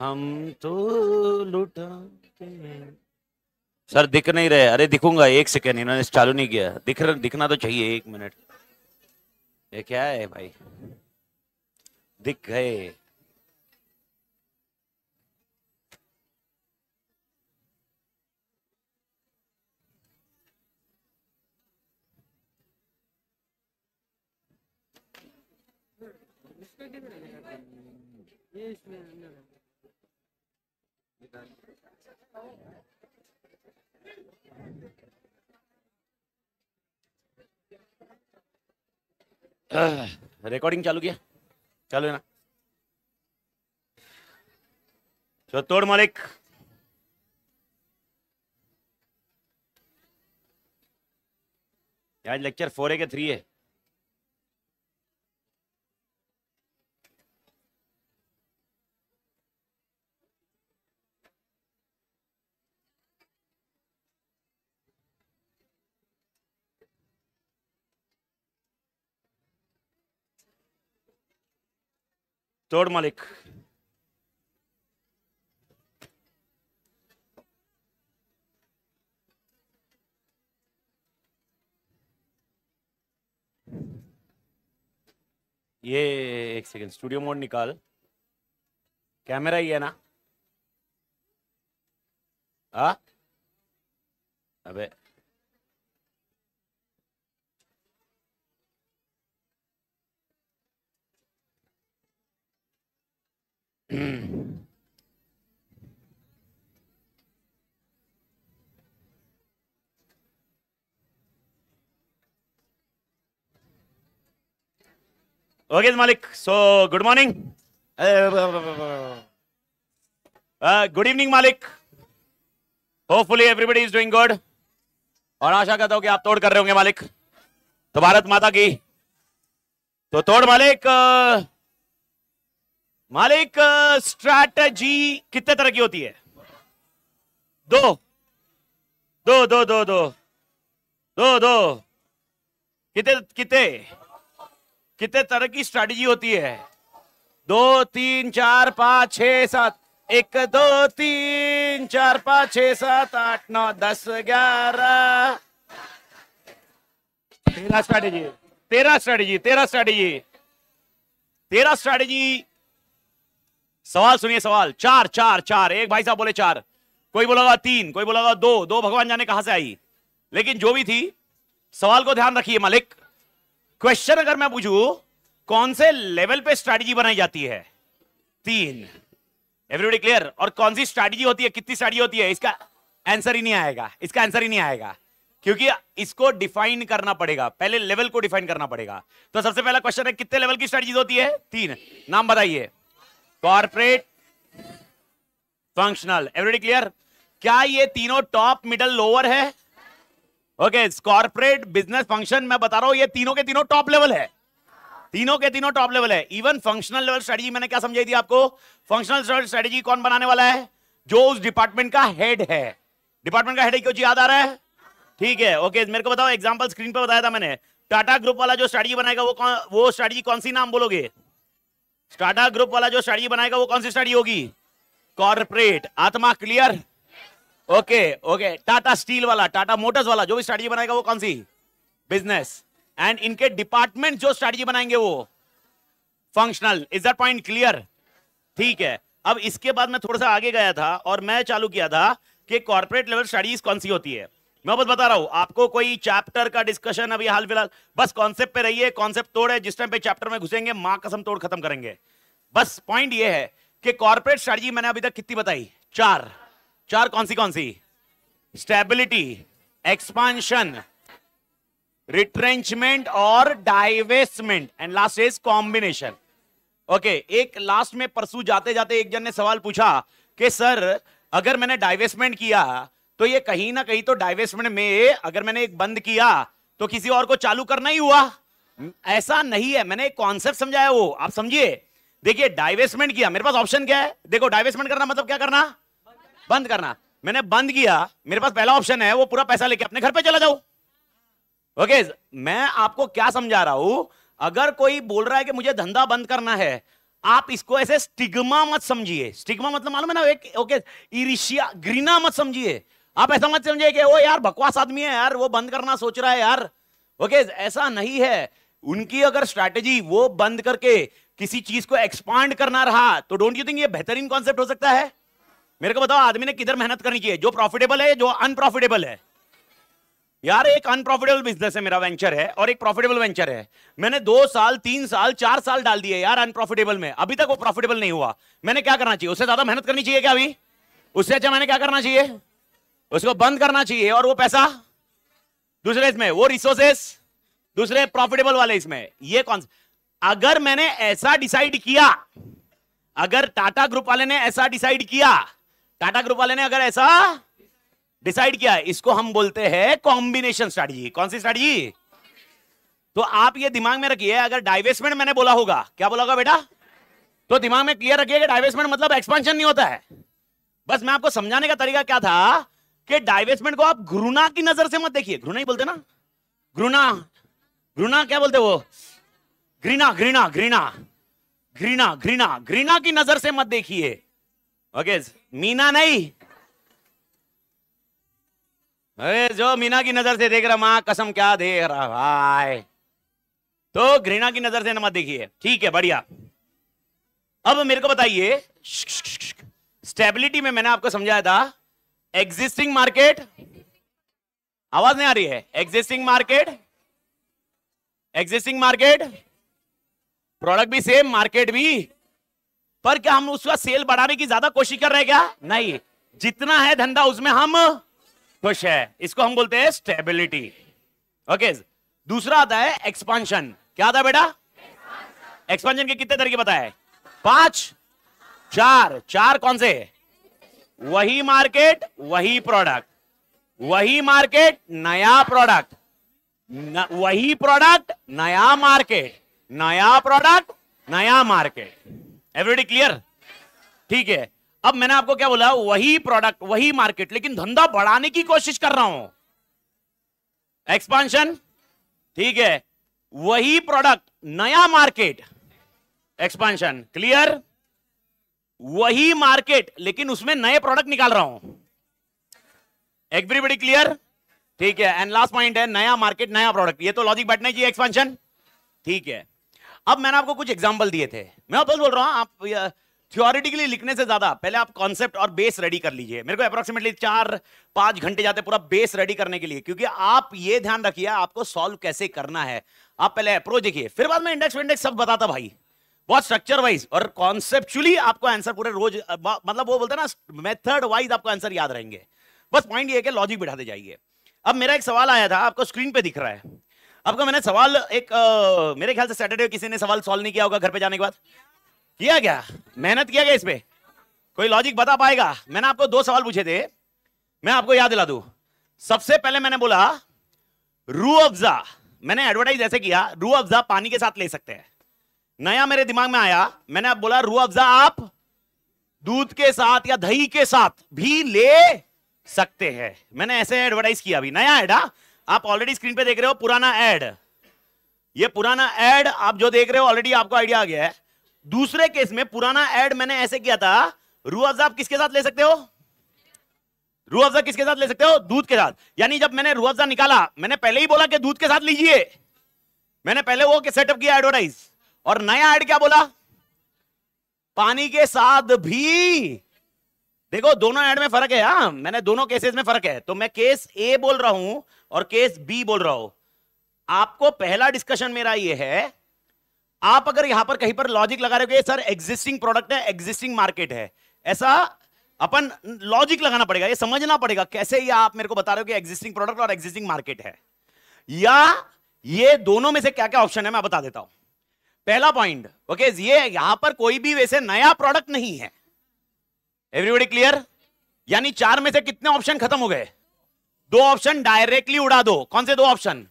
हम तो लुटाते हैं सर, दिख नहीं रहे। अरे, दिखूँगा। एक सेकेंड, इन्होंने चालू नहीं किया। दिख रहा दिखना तो चाहिए, एक मिनट। ये क्या है भाई? दिख गए। रिकॉर्डिंग चालू किया? चालू है ना? तो तोड़ मालिक। आज लेक्चर फोर है के थ्री है तोड़ मालिक ये एक सेकंड स्टूडियो मोड निकाल। कैमरा ही है ना? आ अबे ओके मालिक so good morning good evening मालिक hopefully everybody is doing good और आशा करता हूँ कि आप तोड़ कर रहे होंगे मालिक तो भारत माता की। तो तोड़ मालिक मालिक स्ट्रैटेजी कितने तरह की होती है? दो। दो दो दो दो। दो दो। कितने कितने? कितने तरह की स्ट्रैटेजी होती है? दो, तीन, चार, पाँच छ सात। एक, दो, तीन, चार, पाँच छ सात, आठ, नौ, दस, ग्यारह। तेरह स्ट्रैटेजी तेरह स्ट्रैटेजी तेरह स्ट्रैटेजी तेरह स्ट्रैटेजी सवाल सुनिए, सवाल। चार चार चार। एक भाई साहब बोले चार। कोई बोलेगा तीन, कोई बोलेगा दो। दो भगवान जाने कहाँ से आई? लेकिन जो भी थी, सवाल को ध्यान रखिए मालिक। क्वेश्चन अगर मैं पूछू, कौन से लेवल पे स्ट्रैटेजी बनाई जाती है? तीन। एवरीबडी क्लियर और कौन सी स्ट्रैटेजी होती है? कितनी स्ट्रैटेजी होती है? इसका आंसर ही नहीं आएगा। इसका आंसर ही नहीं आएगा। क्योंकि इसको डिफाइन करना पड़ेगा। पहले लेवल को डिफाइन करना पड़ेगा। तो सबसे पहला क्वेश्चन है, कितने लेवल की स्ट्रैटेजी होती है? तीन। नाम बताइए। कॉर्पोरेट फंक्शनल एवरीबडी क्लियर क्या ये तीनों टॉप मिडल लोअर है? ओके कॉर्पोरेट बिज़नेस फ़ंक्शन मैं बता रहा हूँ, ये तीनों के तीनों टॉप लेवल है। तीनों के तीनों टॉप लेवल है। इवन फंक्शनल लेवल स्ट्रेटजी मैंने क्या समझाई थी आपको? फंक्शनल स्ट्रेटजी कौन बनाने वाला है? जो उस डिपार्टमेंट का हेड है। डिपार्टमेंट का हेड है कुछ याद आ रहा है? ठीक है ओके मेरे को बताओ एग्ज़ाम्पल स्क्रीन पर बताया था मैंने। टाटा ग्रुप वाला जो स्ट्रेटजी बनाएगा, वो कौन, वो स्ट्रेटजी कौन सी नाम बोलोगे? टाटा ग्रुप वाला जो स्ट्रेटजी बनाएगा, वो कौन सी स्टडी होगी? कॉर्पोरेट आत्मा clear okay okay Tata steel वाला टाटा मोटर्स वाला, जो भी स्ट्रेटजी बनाएगा, वो कौन सी? बिज़नेस एंड इनके डिपार्टमेंट जो स्ट्रेटजी बनाएँगे वो? Functional is that point clear ठीक है। अब इसके बाद मैं थोड़ा सा आगे गया था और मैं चालू किया था कि कॉर्पोरेट लेवल स्टडीज़ कौन सी होती है? मैं बस बता रहा हूँ, आपको कोई चैप्टर का डिस्कशन अभी हाल फ़िलहाल बस कॉन्सेप्ट पे रहिए कॉन्सेप्ट तोड़, जिस टाइम पे चैप्टर में घुसेंगे, माँ कसम तोड़ खत्म करेंगे। बस पॉइंट ये है कि कॉर्पोरेट स्ट्रेटजी मैंने अभी तक कितनी बताई? चार। चार कौन सी कौन सी स्टेबिलिटी एक्सपांशन रिट्रेंचमेंट और divestment and last is combination okay एक लास्ट में परसू जाते जाते एक जन ने सवाल पूछा कि, सर, अगर मैंने डाइवेस्टमेंट किया तो ये कहीं ना कहीं तो डाइवेस्टमेंट में अगर मैंने एक बंद किया तो किसी और को चालू करना ही हुआ। ऐसा नहीं है, मैंने एक कॉन्सेप्ट समझाया वो, आप समझिए। देखिए डाइवेस्टमेंट किया, मेरे पास ऑप्शन क्या है? देखो डाइवेस्टमेंट करना मतलब क्या करना? बंद करना। मैंने बंद किया, मेरे पास पहला ऑप्शन है, वो पूरा पैसा लेके अपने घर पे चला जाओ ओके मैं आपको क्या समझा रहा हूँ? अगर कोई बोल रहा है कि मुझे धंधा बंद करना है, आप इसको ऐसे स्टिग्मा मत समझिए। स्टिग्मा मतलब मालूम है ना, एक ओके इरिशिया ग्रीना मत समझिए। आप ऐसा मत समझिए कि वो यार बकवास आदमी है यार, वो बंद करना सोच रहा है यार। ओके, ऐसा नहीं है। उनकी अगर स्ट्रैटेजी वो बंद करके किसी चीज़ को एक्सपांड करना रहा तो डोंट यू थिंक ये बेहतरीन कॉन्सेप्ट हो सकता है? मेरे को बताओ, आदमी ने किधर मेहनत करनी चाहिए? जो प्रॉफिटेबल है, जो अनप्रॉफिटेबल है। यार, एक अनप्रॉफिटेबल बिज़नेस है, मेरा वेंचर है, और एक प्रॉफिटेबल वेंचर है। मैंने दो साल, तीन साल, चार साल डाल दिए यार अनप्रॉफिटेबल में। अभी तक वो प्रॉफिटेबल नहीं हुआ। मैंने क्या करना चाहिए? उससे ज़्यादा मेहनत करनी चाहिए क्या अभी? उससे अच्छा मैंने क्या करना चाहिए? उसको बंद करना चाहिए और वो पैसा दूसरे इसमें, वो रिसोर्सेस दूसरे प्रॉफिटेबल वाले इसमें। ये कौन अगर मैंने ऐसा डिसाइड किया, अगर टाटा ग्रुप वाले ने ऐसा डिसाइड किया टाटा ग्रुप वाले ने अगर ऐसा डिसाइड किया, इसको हम बोलते हैं कॉम्बिनेशन स्ट्रैटेजी कौन सी स्ट्रैटेजी तो आप ये दिमाग में रखिए, अगर डाइवेस्टमेंट मैंने बोला होगा, क्या बोला होगा बेटा? तो दिमाग में क्लियर रखिए डाइवेस्टमेंट मतलब एक्सपेंशन नहीं होता है। बस मैं आपको समझाने का तरीका क्या था? कि डाइवेस्टमेंट को आप घृणा की नज़र से मत देखिए। घृणा ही बोलते ना? घृणा। घृणा क्या बोलते वो? घृणा घृणा घृणा। घृणा घृणा। घृणा की नज़र से मत देखिए। ओके मीना नहीं। अरे, जो मीना की नज़र से देख रहा, माँ, कसम क्या देख रहा भाई। तो घृणा की नज़र से मत देखिए। ठीक है, बढ़िया। अब मेरे को बताइए स्टेबिलिटी में मैंने आपको समझाया था एग्जिस्टिंग मार्केट आवाज़ नहीं आ रही है। Existing market existing market product भी सेम मार्केट भी। पर क्या हम उसका सेल बढ़ाने की ज़्यादा कोशिश कर रहे हैं क्या? नहीं। जितना है धंधा उसमें हम खुश है। इसको हम बोलते हैं स्टेबिलिटी ओके दूसरा आता है एक्सपांशन क्या आता है बेटा? एक्सपांशन के कितने तरीके बताए? पाँच, चार। चार कौन से? वही मार्केट वही प्रोडक्ट वही मार्केट नया प्रोडक्ट न, वही प्रोडक्ट नया मार्केट. नया प्रोडक्ट नया मार्केट. एवरीडी क्लियर ठीक है. अब मैंने आपको क्या बोला? वही प्रोडक्ट वही मार्केट लेकिन धंधा बढ़ाने की कोशिश कर रहा हूँ. एक्सपांशन ठीक है. वही प्रोडक्ट नया मार्केट एक्सपांशन क्लियर वही मार्केट, लेकिन उसमें नए प्रोडक्ट निकाल रहा हूँ। एवरीबडी क्लियर ठीक है एंड लास्ट पॉइंट है, नया मार्केट नया प्रोडक्ट ये तो लॉजिक बैठना चाहिए एक्सपेंशन ठीक है। अब मैंने आपको कुछ एग्ज़ाम्पल दिए थे। मैं बस बोल रहा हूँ, आप थियोरिटिकली लिखने से ज़्यादा, पहले आप कॉन्सेप्ट और बेस रेडी कर लीजिए। मेरे को अप्रोक्सीमेटली चार, पाँच घंटे जाते पूरा बेस रेडी करने के लिए, क्योंकि आप ये ध्यान रखिए, आपको सॉल्व कैसे करना है। आप पहले अप्रोच देखिए, फिर बाद में इंडेक्स विंडेक्स सब बताता भाई। बहुत स्ट्रक्चर वाइज और कॉन्सेप्चुअली आपको आंसर पूरे रोज मतलब वो बोलते हैं ना मेथड वाइज आपको आंसर याद रहेंगे। बस पॉइंट ये है कि लॉजिक बिठाते जाइए। अब मेरा एक सवाल आया था आपको स्क्रीन पे दिख रहा है। आपको मैंने सवाल एक आ, मेरे ख्याल से सैटरडे किसी ने सवाल सॉल्व नहीं किया होगा घर पे जाने के बाद। किया क्या? मेहनत किया गया इस पे कोई लॉजिक बता पाएगा? मैंने आपको दो सवाल पूछे थे। मैं आपको याद दिला दू। सबसे पहले मैंने बोला रू अफजा मैंने एडवर्टाइज ऐसे किया रू अफजा पानी के साथ ले सकते हैं। नया मेरे दिमाग में आया। मैंने आप बोला, रू अफजा, आप दूध के साथ या दही के साथ भी ले सकते हैं। मैंने ऐसे एडवर्टाइज किया अभी। नया एड हाँ? आप ऑलरेडी स्क्रीन पे देख रहे हो, पुराना एड ये पुराना एड आप जो देख रहे हो ऑलरेडी आपको आइडिया आ गया है। दूसरे केस में पुराना एड मैंने ऐसे किया था, रू अफजा, आप किसके साथ ले सकते हो? रू अफजा, किसके साथ ले सकते हो? दूध के साथ। यानी जब मैंने रू अफजा निकाला, मैंने पहले ही बोला कि दूध के साथ लीजिए। मैंने पहले वो सेटअप किया एडवर्टाइज और नया ऐड क्या बोला? पानी के साथ भी। देखो, दोनों ऐड में फ़र्क है, हा? मैंने दोनों केसेस में फ़र्क है। तो मैं केस ए बोल रहा हूँ और केस बी बोल रहा हूँ। आपको पहला डिस्कशन मेरा ये है, आप अगर यहाँ पर कहीं पर लॉजिक लगा रहे हो सर एग्जिस्टिंग प्रोडक्ट है एग्जिस्टिंग मार्केट है, ऐसा अपन लॉजिक लगाना पड़ेगा, ये समझना पड़ेगा कैसे ये आप मेरे को बता रहे हो कि एग्जिस्टिंग प्रोडक्ट और एग्जिस्टिंग मार्केट है। या ये दोनों में से क्या क्या ऑप्शन है, मैं बता देता हूँ। पहला पॉइंट ओके ये यहाँ पर कोई भी वैसे नया प्रोडक्ट नहीं है। एवरीबडी क्लियर यानी चार में से कितने ऑप्शन खत्म हो गए? दो ऑप्शन डायरेक्टली उड़ा दो। कौन से दो option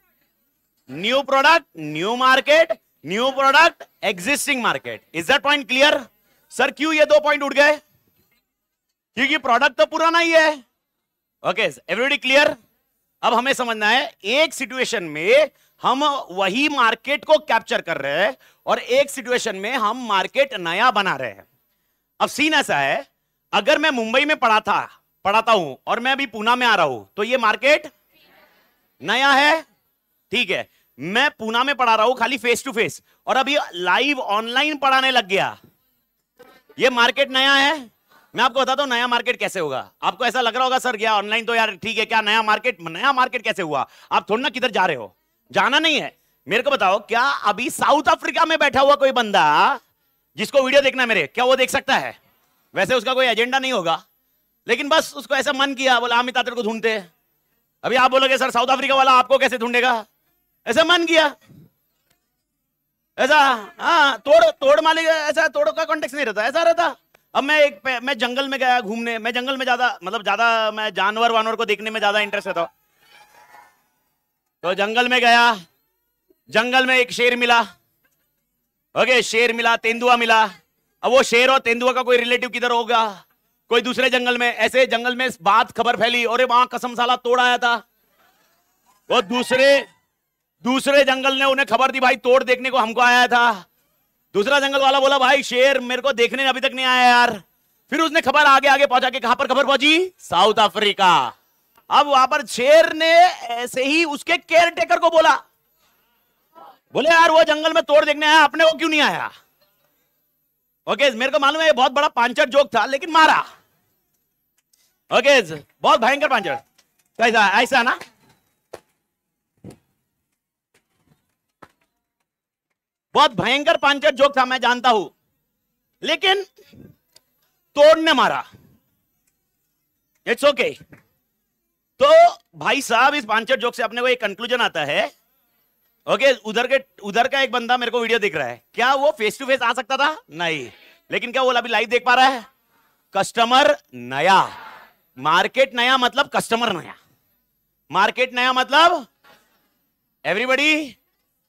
new product new market new product existing market is that point clear sir क्यों ये दो पॉइंट उठ गए? क्योंकि प्रोडक्ट तो पुराना ही है। ओके एवरीबडी क्लियर अब हमें समझना है, एक सिचुएशन में हम वही मार्केट को कैप्चर कर रहे हैं और एक सिचुएशन में हम मार्केट नया बना रहे हैं। अब सीन ऐसा है, अगर मैं मुंबई में पढ़ा था, पढ़ाता हूँ और मैं अभी पूना में आ रहा हूँ तो ये मार्केट नया है? ठीक है, मैं पूना में पढ़ा रहा हूँ खाली फेस टू फेस और अभी लाइव ऑनलाइन पढ़ाने लग गया। ये मार्केट नया है? मैं आपको बताता हूँ नया मार्केट कैसे होगा। आपको ऐसा लग रहा होगा, सर, क्या ऑनलाइन तो यार ठीक है, क्या नया मार्केट नया मार्केट कैसे हुआ? आप थोड़ा ना किधर जा रहे हो। जाना नहीं है। मेरे को बताओ, क्या अभी साउथ अफ्रीका में बैठा हुआ कोई बंदा जिसको वीडियो देखना मेरे, क्या वो देख सकता है? वैसे उसका कोई एजेंडा नहीं होगा। लेकिन बस उसको ऐसा मन किया, बोला अमित तातर को ढूंढते अभी आप बोलोगे, सर, साउथ अफ्रीका वाला आपको कैसे ढूंढेगा? ऐसा मन किया। ऐसा हाँ तोड़ तोड़ मालिक, ऐसा तोड़ का कॉन्टेक्ट नहीं रहता, ऐसा रहता। अब मैं एक, मैं जंगल में गया घूमने, मैं जंगल में ज़्यादा मतलब ज़्यादा मैं जानवर वानवर को देखने में ज़्यादा इंटरेस्ट रहता तो जंगल में गया, जंगल में एक शेर मिला। ओके, शेर मिला, तेंदुआ मिला। अब वो शेर और तेंदुआ का कोई रिलेटिव किधर होगा? कोई दूसरे जंगल में, ऐसे जंगल में बात खबर फैली और वहाँ कसम साला तोड़ आया था। वो दूसरे दूसरे जंगल ने उन्हें खबर दी, भाई, तोड़ देखने को हमको आया था। दूसरा जंगल वाला बोला, भाई, शेर मेरे को देखने अभी तक नहीं आया यार। फिर उसने खबर आगे आगे पहुँचा के कहाँ पर खबर पहुँची? South Africa. अब वहाँ पर शेर ने ऐसे ही उसके केयर टेकर को बोला, बोले, यार, वो जंगल में तोड़ देखने आया, अपने को क्यों नहीं आया? ओके मेरे को मालूम है, ये बहुत बड़ा पांचर जोक था, लेकिन मारा। ओके बहुत भयंकर पांचर कैसा ऐसा ना? बहुत भयंकर पांचर जोक था, मैं जानता हूँ, लेकिन तोड़ने मारा। It's okay okay. तो भाई साहब, इस पांचर जोक से अपने को एक कंक्लूजन आता है। ओके उधर के, उधर का एक बंदा मेरे को वीडियो दिख रहा है। क्या वो फेस टू फेस आ सकता था? नहीं। लेकिन क्या वो अभी लाइव देख पा रहा है? कस्टमर नया। मार्केट नया मतलब कस्टमर नया। मार्केट नया मतलब एवरीबडी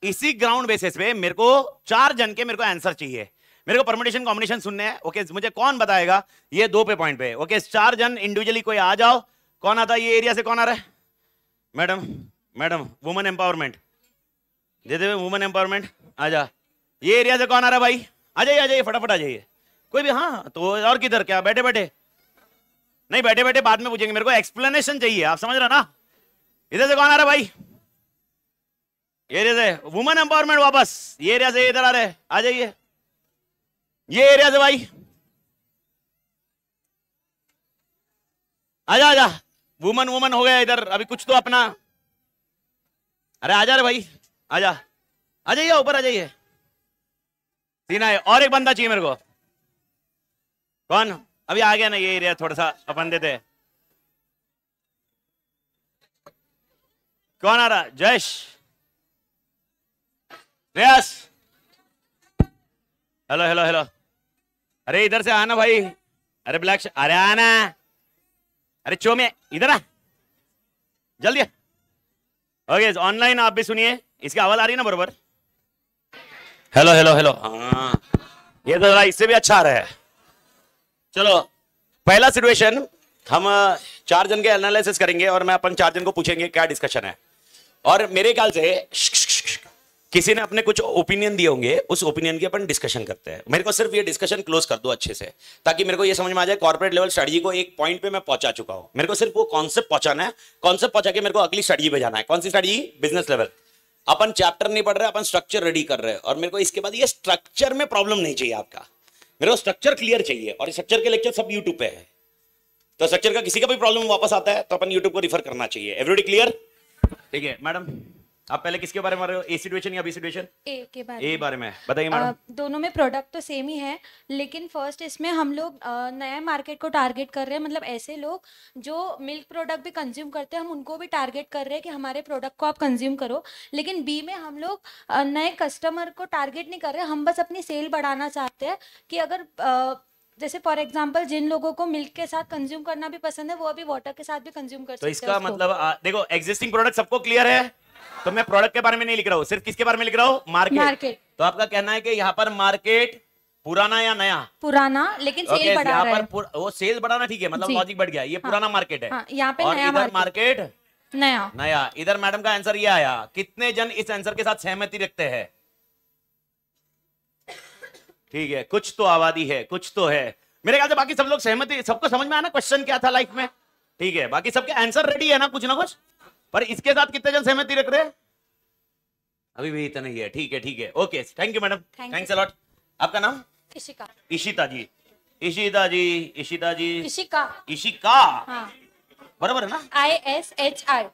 इसी ग्राउंड बेसिस पे मेरे को चार जन के मेरे को आंसर चाहिए। मेरे को परमिटेशन कॉम्बिनेशन सुनने हैं। ओके मुझे कौन बताएगा? ये दो पे पॉइंट पे। ओके चार जन इंडिविजुअली कोई आ जाओ। कौन आता है ये एरिया से कौन आ रहा है? मैडम मैडम वुमेन एम्पावरमेंट दे दे वुमेन एम्पावरमेंट आ जा ये एरिया से कौन आ रहा है भाई? आ जाइए आ जाइए फटाफट आ जाइए कोई भी हाँ तो और किधर, क्या? बैठे बैठे। नहीं, बैठे बैठे, बाद में पूछेंगे मेरे को। एक्सप्लेनेशन चाहिए, आप समझ रहे ना? इधर से कौन आ रहा है भाई? एरिया से वुमेन एम्पावरमेंट वापस। ये एरिया से इधर आ रहे आ जाइए। ये एरिया से भाई। आजा आजा। वुमन वुमन हो गया इधर। अभी कुछ तो अपना। अरे आजा रे भाई। आजा। आ जाइए ऊपर आ जाइए सीना है, और एक बंदा चाहिए मेरे को। कौन? अभी आ गया ना ये एरिया थोड़ा सा अपन देते कौन आ रहा? Jayesh. Yes hello hello hello अरे इधर से आना भाई। अरे ब्लैक अरे आना। अरे चोमे इधर आ। जल्दी ओके ऑनलाइन आप भी सुनिए। इसकी आवाज़ आ रही है ना बरोबर? हेलो हेलो हेलो ये तो जरा इससे भी अच्छा आ रहा है। चलो, पहला सिचुएशन हम चार जन के एनालिसिस करेंगे और मैं अपन चार जन को पूछेंगे क्या डिस्कशन है। और मेरे ख्याल से किसी ने अपने कुछ ओपिनियन दिए होंगे, उस ओपिनियन की अपन डिस्कशन करते हैं। मेरे को सिर्फ़ ये डिस्कशन क्लोज कर दो अच्छे से, ताकि मेरे को ये समझ में आ जाए कॉर्पोरेट लेवल स्ट्रेटजी को एक पॉइंट पे मैं पहुँचा चुका हूँ। मेरे को सिर्फ़ वो कॉन्सेप्ट पहुंचाना है कॉन्सेप्ट पहुँचा के मेरे को अगली स्ट्रेटजी पे जाना है। कौन सी स्ट्रेटजी बिज़नेस लेवल अपन चैप्टर नहीं पढ़ रहे, अपन स्ट्रक्चर रेडी कर रहे हैं। और मेरे को इसके बाद ये स्ट्रक्चर में प्रॉब्लम नहीं चाहिए आपका। मेरे को स्ट्रक्चर क्लियर चाहिए, और स्ट्रक्चर के लेक्चर सब यूट्यूब पे है। तो स्ट्रक्चर का किसी का भी प्रॉब्लम वापस आता है तो अपन यूट्यूब को रिफर करना चाहिए। एवरीडी क्लियर ठीक है मैडम आप पहले किसके बारे में ए सिचुएशन या बी सिचुएशन ए के बारे ए बारे में। बताइए मैडम। दोनों में प्रोडक्ट तो सेम ही है लेकिन फ़र्स्ट इसमें हम लोग नए मार्केट को टारगेट कर रहे हैं। मतलब ऐसे लोग जो मिल्क प्रोडक्ट भी कंज्यूम करते हैं हम उनको भी टारगेट कर रहे हैं कि हमारे प्रोडक्ट को आप कंज्यूम करो। लेकिन बी में हम लोग नए कस्टमर को टारगेट नहीं कर रहे हम बस अपनी सेल बढ़ाना चाहते हैं कि अगर जैसे फॉर एग्जांपल जिन लोगों को मिल्क के साथ कंज्यूम करना भी पसंद है वो अभी वाटर के साथ भी कंज्यूम कर तो सकते इसका मतलब देखो एग्जिस्टिंग प्रोडक्ट सबको क्लियर है? तो मैं प्रोडक्ट के बारे में नहीं लिख रहा हूँ सिर्फ़ किसके बारे में लिख रहा हूँ? मार्केट मार्केट तो आपका कहना है कि यहाँ पर मार्केट पुराना या नया? पुराना लेकिन सेल okay, बढ़ा रहा है। वो सेल बढ़ाना ठीक है मतलब लॉजिक बढ़ गया ये हाँ, पुराना मार्केट है। हाँ, यहाँ पे और नया इधर मार्केट नया। नया। इधर मैडम का आंसर ये आया कितने जन इस आंसर के साथ सहमति रखते हैं? ठीक है कुछ तो आबादी है कुछ तो है। मेरे ख्याल से बाकी सब लोग सहमति सबको समझ में आया ना क्वेश्चन क्या था लाइफ में? ठीक है बाकी सबके आंसर रेडी है ना कुछ ना कुछ? पर इसके साथ कितने जन सहमति रख रहे अभी भी इतना ही है ठीक है ठीक है। Okay thank you madam. Thanks a lot आपका नाम? इशिका। इशिता जी। इशिता जी इशिता जी। इशिका। इशिका। हाँ। बराबर है ना? I S H I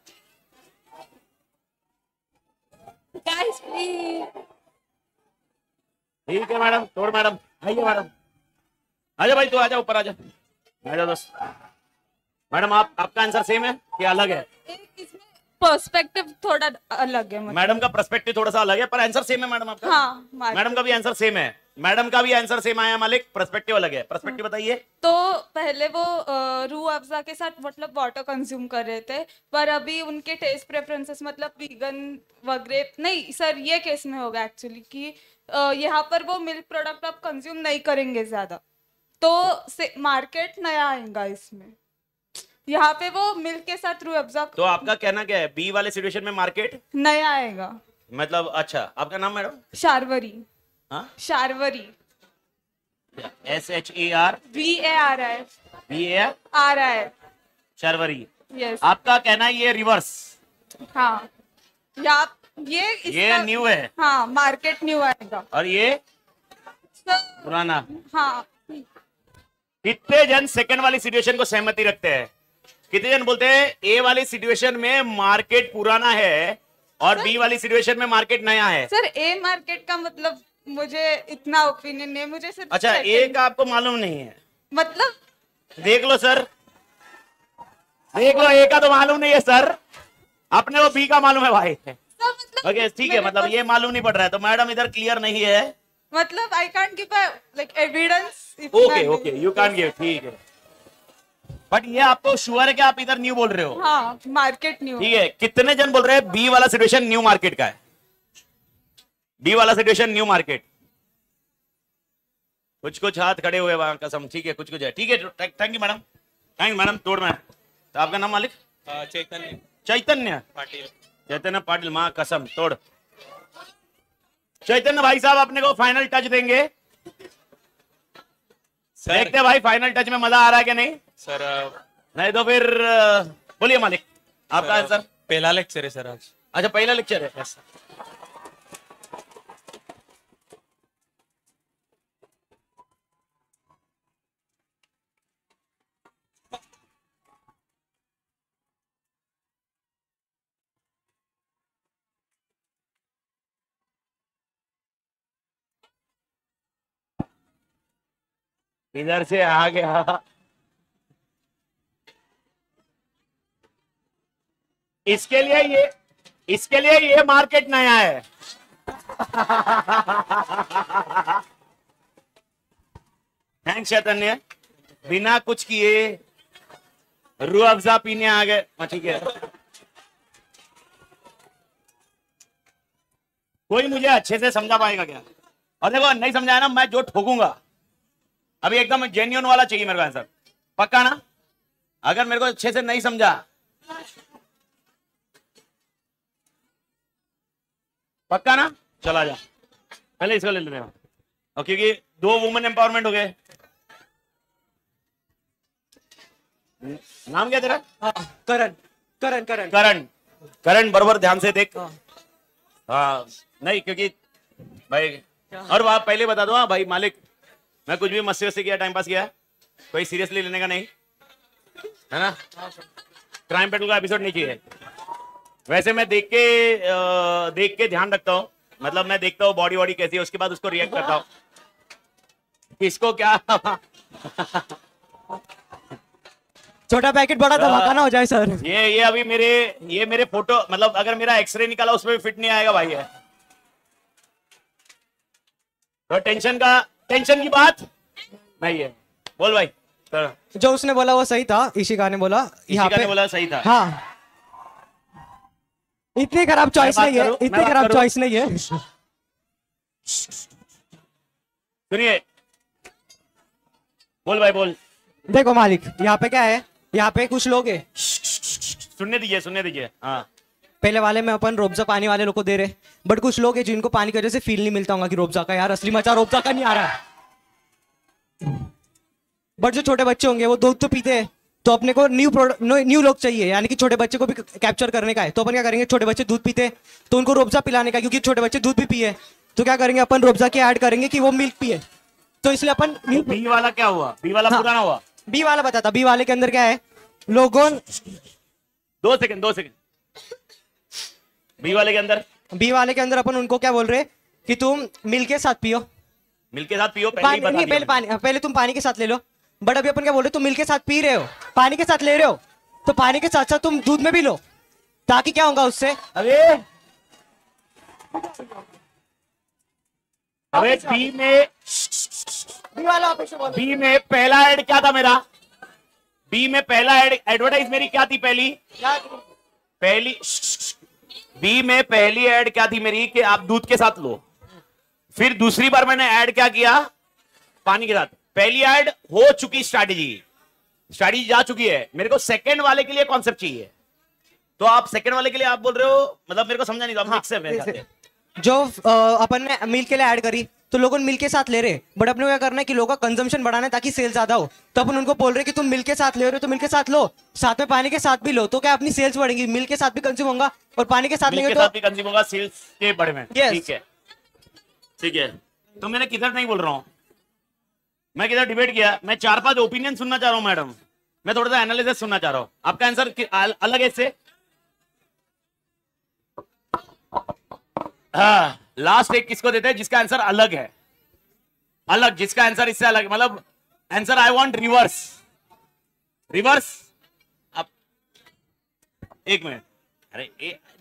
guys please ठीक है मैडम तोड़ मैडम। आइए मैडम। आजा भाई तू आ आजा ऊपर आजा। आजा दोस्त मैडम आप आपका आंसर सेम है कि अलग है? पर्सपेक्टिव थोड़ा अलग है मैडम का पर्सपेक्टिव थोड़ा सा अलग है पर आंसर सेम है मैडम आपका? हाँ मैडम। का भी आंसर सेम है। मैडम का भी आंसर सेम आया मालिक। पर्सपेक्टिव अलग है। पर्सपेक्टिव बताइए। तो पहले वो रूह अफ़ज़ा के साथ मतलब वाटर कंज्यूम कर रहे थे पर अभी उनके टेस्ट प्रेफरेंसेस मतलब वीगन वगैरह नहीं सर ये केस में होगा एक्चुअली कि यहाँ पर वो मिल्क प्रोडक्ट आप कंज्यूम नहीं करेंगे ज़्यादा। तो मार्केट नया आएगा इसमें। यहाँ पे वो मिल्क के साथ रू अफ़ज़ा तो आपका कहना क्या है? बी वाले सिचुएशन में मार्केट नया आएगा। मतलब अच्छा आपका नाम मैडम? शारवरी। हाँ Sharvari. S H A R V A R I B A आ रहा है शर्वरी। यस आपका कहना है ये रिवर्स हाँ। या ये ये न्यू है। हाँ मार्केट न्यू आएगा। और ये पुराना। हाँ। कितने जन सेकंड वाली सिचुएशन को सहमति रखते हैं? कितने जन बोलते हैं ए वाली सिचुएशन में मार्केट पुराना है और बी वाली सिचुएशन में मार्केट नया है? सर ए मार्केट का मतलब मुझे इतना ओपिनियन नहीं मुझे सिर्फ़ अच्छा ए second- का आपको मालूम नहीं है। मतलब? देख लो सर। देख लो ए का तो मालूम नहीं है सर। अपने को बी का मालूम है भाई। मतलब ओके ठीक है मतलब ये मालूम नहीं पड़ रहा है तो मैडम इधर क्लियर नहीं है। मतलब I can't give like evidence okay okay you can give ठीक है। बट ये आपको श्योर है कि आप इधर न्यू बोल रहे हो? हाँ मार्केट न्यू ठीक है कितने जन बोल रहे हैं बी वाला सिचुएशन न्यू मार्केट का है? बी वाला सिचुएशन न्यू मार्केट कुछ कुछ हाथ खड़े हुए वहाँ कसम। ठीक है कुछ कुछ है। ठीक है thank you madam thank you madam तोड़ में। तो आपका नाम मालिक? चैतन्य। चैतन्य। पाटिल। चैतन्य पाटिल माँ कसम। तोड़। चैतन्य भाई साहब अपने को फाइनल टच देंगे। सर। देखते भाई फाइनल टच में मज़ा आ रहा है कि नहीं? सर नहीं तो फिर बोलिए मालिक। आपका सर, आंसर पहला लेक्चर है सर आज। अच्छा पहला लेक्चर है। इधर से आ गया। इसके लिए ये इसके लिए ये मार्केट नया है। थैंक्स चैतन्य। बिना कुछ किए रू अफजा पीने आ गए। हाँ, ठीक है। कोई मुझे अच्छे से समझा पाएगा क्या? और देखो नहीं समझाया ना मैं जो ठोकूँगा। अभी एकदम जेन्यून वाला चाहिए मेरे को आंसर पक्का ना? अगर मेरे को अच्छे से नहीं समझा। पक्का ना? चला जा। पहले इसको ले लेते हैं। और क्योंकि दो वुमेन एम्पावरमेंट हो गए। नाम क्या तेरा? करण करण करण। करण। करण बरोबर ध्यान से देख। हाँ। नहीं क्योंकि भाई और वहाँ पहले बता दो। हाँ भाई मालिक मैं कुछ भी मस्ती वस्ती किया टाइम पास किया कोई सीरियसली लेने का नहीं। है ना? क्राइम पेट्रोल का एपिसोड नहीं चाहिए। वैसे मैं देख के देख के ध्यान रखता हूँ। मतलब मैं देखता हूँ बॉडी वॉडी कैसी है उसके बाद उसको रिएक्ट करता हूँ। किसको क्या? छोटा पैकेट बड़ा धमाका ना हो जाए सर। ये ये अभी मेरे ये मेरे फ़ोटो मतलब अगर मेरा एक्सरे निकाला उसमें भी फिट नहीं आएगा भाई है। तो टेंशन का टेंशन की बात? नहीं है बोल भाई। तो जो उसने बोला वो सही था इशिका ने बोला यहाँ पे बोला सही था। हाँ। इतनी खराब चॉइस नहीं है इतनी खराब चॉइस नहीं है। सुनिए। बोल भाई बोल। देखो मालिक यहाँ पे क्या है? यहाँ पे कुछ लोग हैं। सुनने दीजिए सुनने दीजिए। हाँ। पहले वाले में अपन रोबजा पानी वाले लोग को दे रहे बट कुछ लोग हैं जिनको पानी की वजह से फील नहीं मिलता होगा कि रोबजा का यार असली मज़ा रोबजा का नहीं आ रहा है। बट जो छोटे बच्चे होंगे वो दूध तो पीते हैं। तो अपने को न्यू प्रोडक्ट न्यू लोग चाहिए यानी कि छोटे बच्चे को भी कैप्चर करने का है। तो अपन क्या करेंगे छोटे बच्चे दूध पीते तो उनको रोबजा पिलाने का क्योंकि छोटे बच्चे दूध भी पिए तो क्या करेंगे अपन रोबजा के ऐड करेंगे कि वो मिल्क पिए। तो इसलिए अपन न्यू बी वाला क्या हुआ? बी वाला हाँ। पुराना हुआ? बी वाला बताता बी वाले के अंदर क्या है? लोगों दो सेकंड दो सेकंड। बी वाले के अंदर? बी वाले के अंदर अपन उनको क्या बोल रहे कि तुम मिल्क के साथ पियो। मिल्क के साथ पियो पहले पानी नहीं पहले पानी पहले तुम पानी के साथ ले लो। बट अभी अपन क्या बोल रहे हो तुम मिल्क के साथ पी रहे हो पानी के साथ ले रहे हो तो पानी के साथ साथ तुम दूध में भी लो ताकि क्या होगा उससे? अरे अरे बी में बी वाला। बी में पहला ऐड क्या था मेरा? बी में पहला ऐड एडवर्टाइज मेरी क्या थी पहली? पहली बी में पहली ऐड क्या थी मेरी कि आप दूध के साथ लो। फिर दूसरी बार मैंने ऐड क्या किया? पानी के साथ। पहली ऐड हो चुकी स्ट्रैटेजी स्ट्रैटेजी जा चुकी है। मेरे को सेकंड वाले के लिए कॉन्सेप्ट चाहिए। तो आप सेकंड वाले के लिए आप बोल रहे हो? मतलब मेरे को समझा नहीं था आप मिक्स है। जो अपन ने मिल्क के लिए ऐड करी तो लोगों ने मिल्क के साथ ले रहे। बट अपने को क्या करना है कि लोगों का कंजम्पशन बढ़ाना है ताकि सेल ज़्यादा हो। तो अपन उनको बोल रहे कि तुम मिल्क के साथ ले रहे हो तो मिल्क के साथ लो। साथ में पानी के साथ भी लो तो क्या अपनी सेल्स बढ़ेंगी? मिल्क के साथ भी कंज्यूम होगा और पानी के साथ लेंगे तो भी कंज्यूम होगा सेल्स के बड़े में। ठीक है। ठीक है। तो मैंने किधर नहीं बोल रहा हूँ। मैं किधर डिबेट किया? मैं चार पाँच ओपिनियन सुनना चाह रहा हूँ मैडम मैं थोड़ा सा एनालिसिस सुनना चाह रहा हूँ। आपका आंसर अलग है इससे? हाँ लास्ट एक किसको देते हैं जिसका आंसर अलग है? अलग, जिसका आंसर इससे अलग मतलब answer I want reverse reverse अब, एक मिनट अरे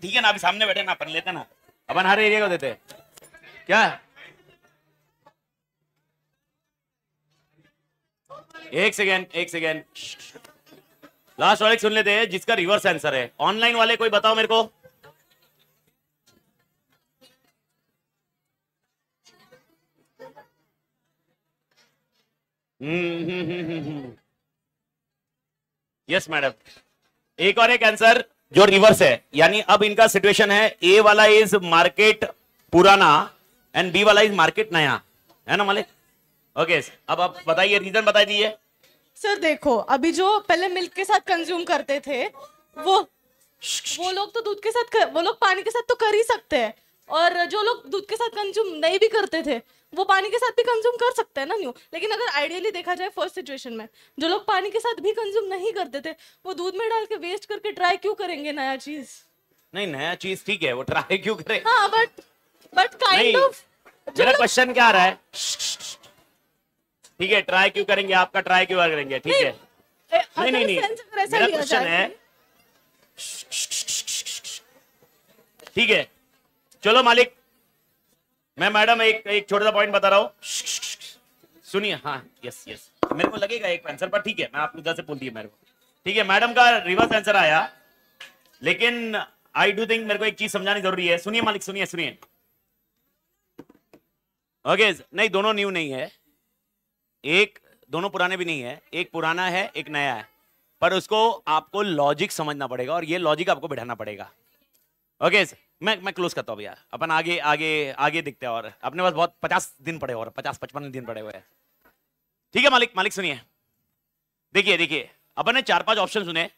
ठीक है ना, अभी सामने बैठे ना, अपन लेते ना। अपन हर एरिया को देते हैं। क्या? एक सेकेंड एक सेकेंड लास्ट वाले सुन लेते हैं, जिसका रिवर्स आंसर है। ऑनलाइन वाले कोई बताओ मेरे को। यस मैडम एक और एक आंसर जो रिवर्स है. यानी अब इनका सिचुएशन है ए वाला इज़ मार्केट पुराना एंड बी वाला इज़ मार्केट नया. है ना मालिक? ओके अब आप बताइए रीजन बता दीजिए. सर देखो अभी जो पहले मिल्क के साथ कंज्यूम करते थे वो वो लोग तो दूध के साथ कर, वो लोग पानी के साथ तो कर ही सकते हैं. और जो लोग दूध के साथ कंज्यूम नहीं भी करते थे वो पानी के साथ भी कंज्यूम कर सकते हैं ना न्यू। लेकिन अगर आइडियली देखा जाए फ़र्स्ट सिचुएशन में जो लोग पानी के साथ भी कंज्यूम नहीं करते थे वो दूध में डाल के वेस्ट करके ट्राई क्यों करेंगे नया चीज़ नहीं नया चीज़ ठीक है वो ट्राई क्यों करे? हाँ बट बट काइंड ऑफ़ मेरा क्वेश्चन क्या आ रहा है? ठीक है ट्राई क्यों करेंगे? आपका ट्राई क्यों करेंगे? ठीक है। नहीं नहीं नहीं मेरा क्वेश्चन है ठीक है। चलो मालिक मैं मैडम एक एक छोटा सा पॉइंट बता रहा हूँ। सुनिए हाँ यस यस मेरे को लगेगा एक आंसर पर ठीक है, मैं आपको इधर से बोल दिया मेरे को। ठीक है, मैडम का रिवर्स आंसर आया। लेकिन आई डू थिंक मेरे को एक चीज़ समझानी ज़रूरी है। सुनिए मालिक, सुनिए सुनिए। ओके नहीं, दोनों न्यू नहीं है। एक, दोनों पुराने भी नहीं है। एक पुराना है, एक नया है। पर उसको आपको लॉजिक समझना पड़ेगा और ये लॉजिक आपको बिठाना पड़ेगा। ओके मैं मैं क्लोज करता हूँ भैया। अपन आगे आगे आगे दिखते हैं और अपने पास बहुत पचास दिन पड़े और पचास, पचपन दिन पड़े हुए हैं। ठीक है मालिक मालिक सुनिए। देखिए देखिए, अपन ने चार पाँच ऑप्शन सुने।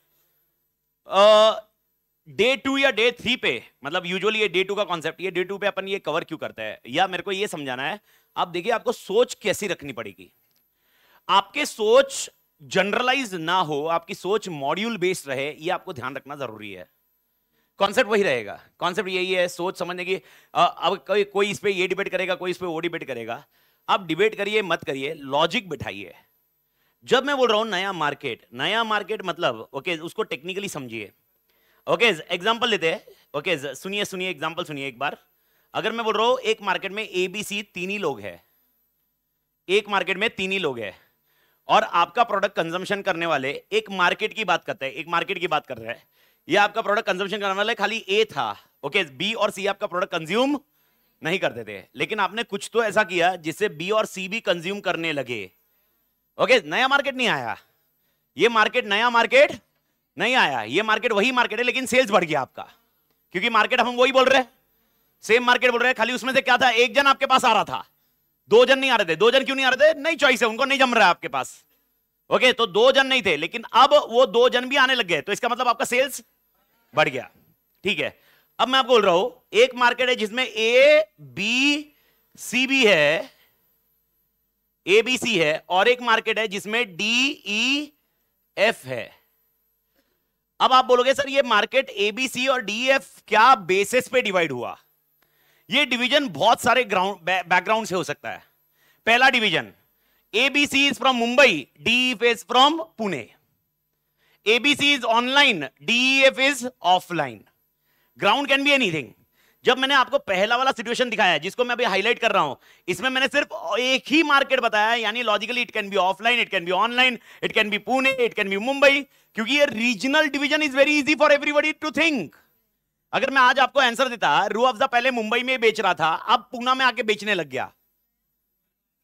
डे टू या डे थ्री पे मतलब यूजुअली ये डे टू का कॉन्सेप्ट ये डे टू पे अपन ये कवर क्यों करते हैं? या मेरे को ये समझाना है, आप देखिए, आपको सोच कैसी रखनी पड़ेगी। आपके सोच जनरलाइज ना हो, आपकी सोच मॉड्यूल बेस्ड रहे, ये आपको ध्यान रखना ज़रूरी है। कॉन्सेप्ट वही रहेगा। कॉन्सेप्ट यही है, सोच समझने की। अब कोई कोई इस पर ये डिबेट करेगा, कोई इस पर वो डिबेट करेगा। आप डिबेट करिए, मत करिए लॉजिक बिठाइए। जब मैं बोल रहा हूँ नया मार्केट नया मार्केट मतलब ओके उसको टेक्निकली समझिए। ओके एग्ज़ाम्पल लेते हैं। ओके सुनिए सुनिए एग्ज़ाम्पल सुनिए एक बार। अगर मैं बोल रहा हूँ, एक मार्केट में ए बी सी तीन ही लोग हैं। एक मार्केट में तीन ही लोग हैं। और आपका प्रोडक्ट कंजम्पशन करने वाले एक मार्केट की बात करते हैं, एक मार्केट की बात कर रहे हैं। ये आपका प्रोडक्ट कंजम्पशन करने वाले खाली ए था ओके बी और सी आपका प्रोडक्ट कंज्यूम नहीं करते थे। लेकिन आपने कुछ तो ऐसा किया जिससे बी और सी भी कंज्यूम करने लगे। ओके नया मार्केट नहीं आया। ये मार्केट नया मार्केट नहीं आया। ये मार्केट वही मार्केट है, लेकिन सेल्स बढ़ गया आपका। क्योंकि मार्केट हम वही बोल रहे हैं। सेम मार्केट बोल रहे हैं, खाली उसमें से क्या था? एक जन आपके पास आ रहा था। दो जन नहीं आ रहे थे। दो जन क्यों नहीं आ रहे थे? नहीं चॉइस है, उनको नहीं जम रहा है आपके पास। ओके तो दो जन नहीं थे, लेकिन अब वो दो जन भी आने लग गए। तो इसका मतलब आपका सेल्स बढ़ गया। ठीक है? अब मैं आपको बोल रहा हूँ, एक मार्केट है जिसमें ए बी सी भी है ए बी सी है, और एक मार्केट है जिसमें डी ई एफ़ है। अब आप बोलोगे, सर, ये मार्केट ए बी सी और डी एफ़ क्या बेसिस पे डिवाइड हुआ? ये डिवीज़न बहुत सारे ग्राउंड बैकग्राउंड से हो सकता है। पहला division ABC is from Mumbai DF is from Pune ABC is online DF is offline ground can be anything जब मैंने आपको पहला वाला सिचुएशन दिखाया है, जिसको मैं अभी हाईलाइट कर रहा हूँ, इसमें मैंने सिर्फ़ एक ही मार्केट बताया यानी logically it can be offline it can be online it can be Pune it can be Mumbai क्योंकि ये regional division is very easy for everybody to think अगर मैं आज आपको आंसर देता रू अफजा पहले मुंबई में बेच रहा था, अब पूना में आके बेचने लग गया।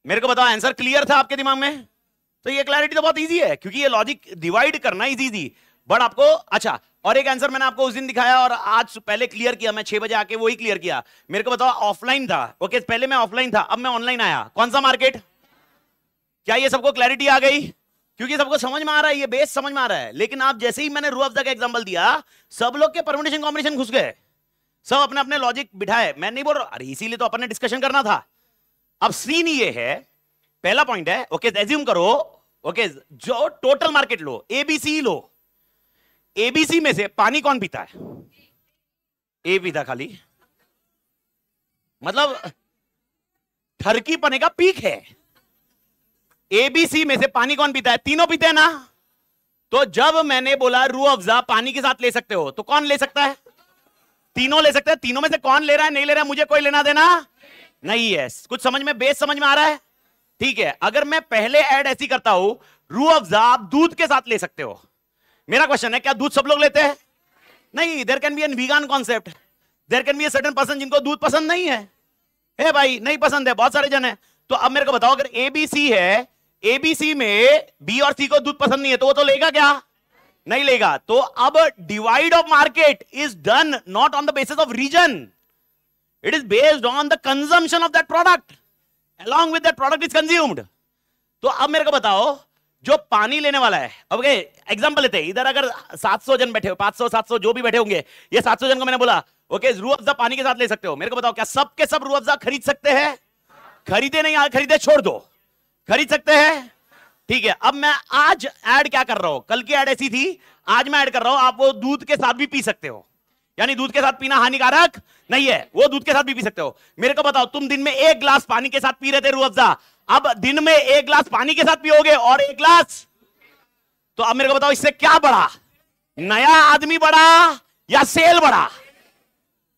मेरे को बताओ आंसर क्लियर था आपके दिमाग में? तो ये क्लैरिटी तो बहुत इजी है, क्योंकि ये लॉजिक डिवाइड करना इज़ इजी बट आपको अच्छा और एक आंसर मैंने आपको उस दिन दिखाया और आज पहले क्लियर किया, मैं छह बजे आके वही क्लियर किया। मेरे को बताओ ऑफलाइन था। ओके पहले मैं ऑफलाइन था, अब मैं ऑनलाइन आया। कौन सा मार्केट क्या ये सबको क्लैरिटी आ गई? क्योंकि सबको समझ में आ रहा है, ये बेस समझ में आ रहा है। लेकिन आप जैसे ही मैंने रू का एग्जांपल दिया, सब लोग के परमुटेशन कॉम्बिनेशन घुस गए। सब अपने अपने लॉजिक बिठाए। मैं नहीं बोल रहा, अरे इसीलिए तो अपन डिस्कशन करना था। अब सीन ये है, पहला पॉइंट है ओके एज्यूम करो ओके जो टोटल मार्केट लो एबीसी लो। एबीसी में से पानी कौन पीता है? ए पीता खाली। मतलब ठरकी पने का पीक है। एबीसी में से पानी कौन पीता है? तीनों पीते हैं ना। तो जब मैंने बोला, रू अफजा, पानी के साथ ले सकते हो तो कौन ले सकता है? तीनों ले सकते हैं। तीनों में से कौन ले रहा है? नहीं ले रहा है? मुझे कोई लेना देना? नहीं है। कुछ समझ में, बेस समझ में आ रहा है? ठीक है, अगर मैं पहले ऐड ऐसी करता हूँ रू अफजा आप दूध के साथ ले सकते हो। मेरा क्वेश्चन है, क्या दूध सब लोग लेते हैं? नहीं there can be an vegan concept there can be certain person जिनको दूध पसंद नहीं है। हे भाई, नहीं पसंद है, बहुत सारे जन है। तो अब मेरे को बताओ, अगर एबीसी है एबीसी में बी और सी को दूध पसंद नहीं है तो वो तो लेगा क्या? नहीं लेगा। तो अब divide of market is done not on the basis of region it is based on the consumption of that product with that product is consumed. तो अब मेरे को बताओ, जो पानी लेने वाला है, अब एग्जांपल लेते हैं। इधर अगर 700 जन बैठे हो 500 700 जो भी बैठे होंगे, ये 700 जन को मैंने बोला, ओके रू अफजा पानी के साथ ले सकते हो। मेरे को बताओ, क्या सब के सब रू अफजा खरीद सकते हैं? खरीदे नहीं आ खरीदे, छोड़ दो। खरीद सकते हैं? ठीक है, अब मैं आज ऐड क्या कर रहा हूँ? कल की ऐड ऐसी थी, आज मैं ऐड कर रहा हूँ, आप वो दूध के साथ भी पी सकते हो। यानी दूध के साथ पीना हानिकारक नहीं है। वो दूध के साथ भी पी सकते हो। मेरे को बताओ, तुम दिन में एक ग्लास पानी के साथ पी रहे थे रू अफजा अब दिन में एक ग्लास पानी के साथ पियोगे और एक ग्लास? तो अब मेरे को बताओ, इससे क्या बढ़ा? नया आदमी बढ़ा या सेल बढ़ा?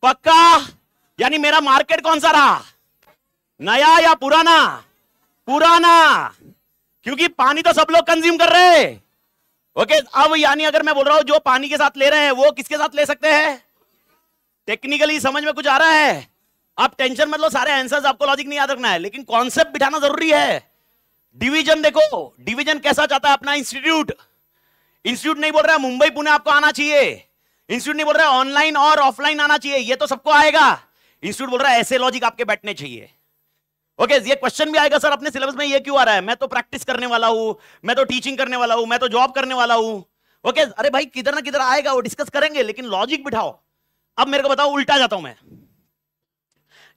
पक्का? यानी मेरा मार्केट कौन सा रहा? नया या पुराना? पुराना। क्योंकि पानी तो सब लोग कंज्यूम कर रहे हैं। ओके, अब यानी अगर मैं बोल रहा हूँ, जो पानी के साथ ले रहे हैं, वो किसके साथ ले सकते हैं? टेक्निकली समझ में कुछ आ रहा है? आप टेंशन मतलब सारे आंसर्स आपको लॉजिक नहीं याद रखना है, लेकिन कॉन्सेप्ट बिठाना ज़रूरी है। डिवीज़न देखो डिवीज़न कैसा चाहता है अपना इंस्टीट्यूट इंस्टीट्यूट नहीं बोल रहा है, मुंबई, पुणे आपको आना चाहिए। इंस्टीट्यूट नहीं बोल रहा ऑनलाइन और ऑफलाइन आना चाहिए, ये तो सबको आएगा। इंस्टीट्यूट बोल रहा है, ऐसे लॉजिक आपके बैठने चाहिए। ओके ये क्वेश्चन भी आएगा सर अपने सिलेबस में ये क्यों आ रहा है? मैं तो प्रैक्टिस करने वाला हूँ, मैं तो टीचिंग करने वाला हूँ, मैं तो जॉब करने वाला हूँ। ओके अरे भाई, किधर ना किधर आएगा, वो डिस्कस करेंगे, लेकिन लॉजिक बिठाओ। अब मेरे को बताओ, उल्टा जाता हूँ मैं।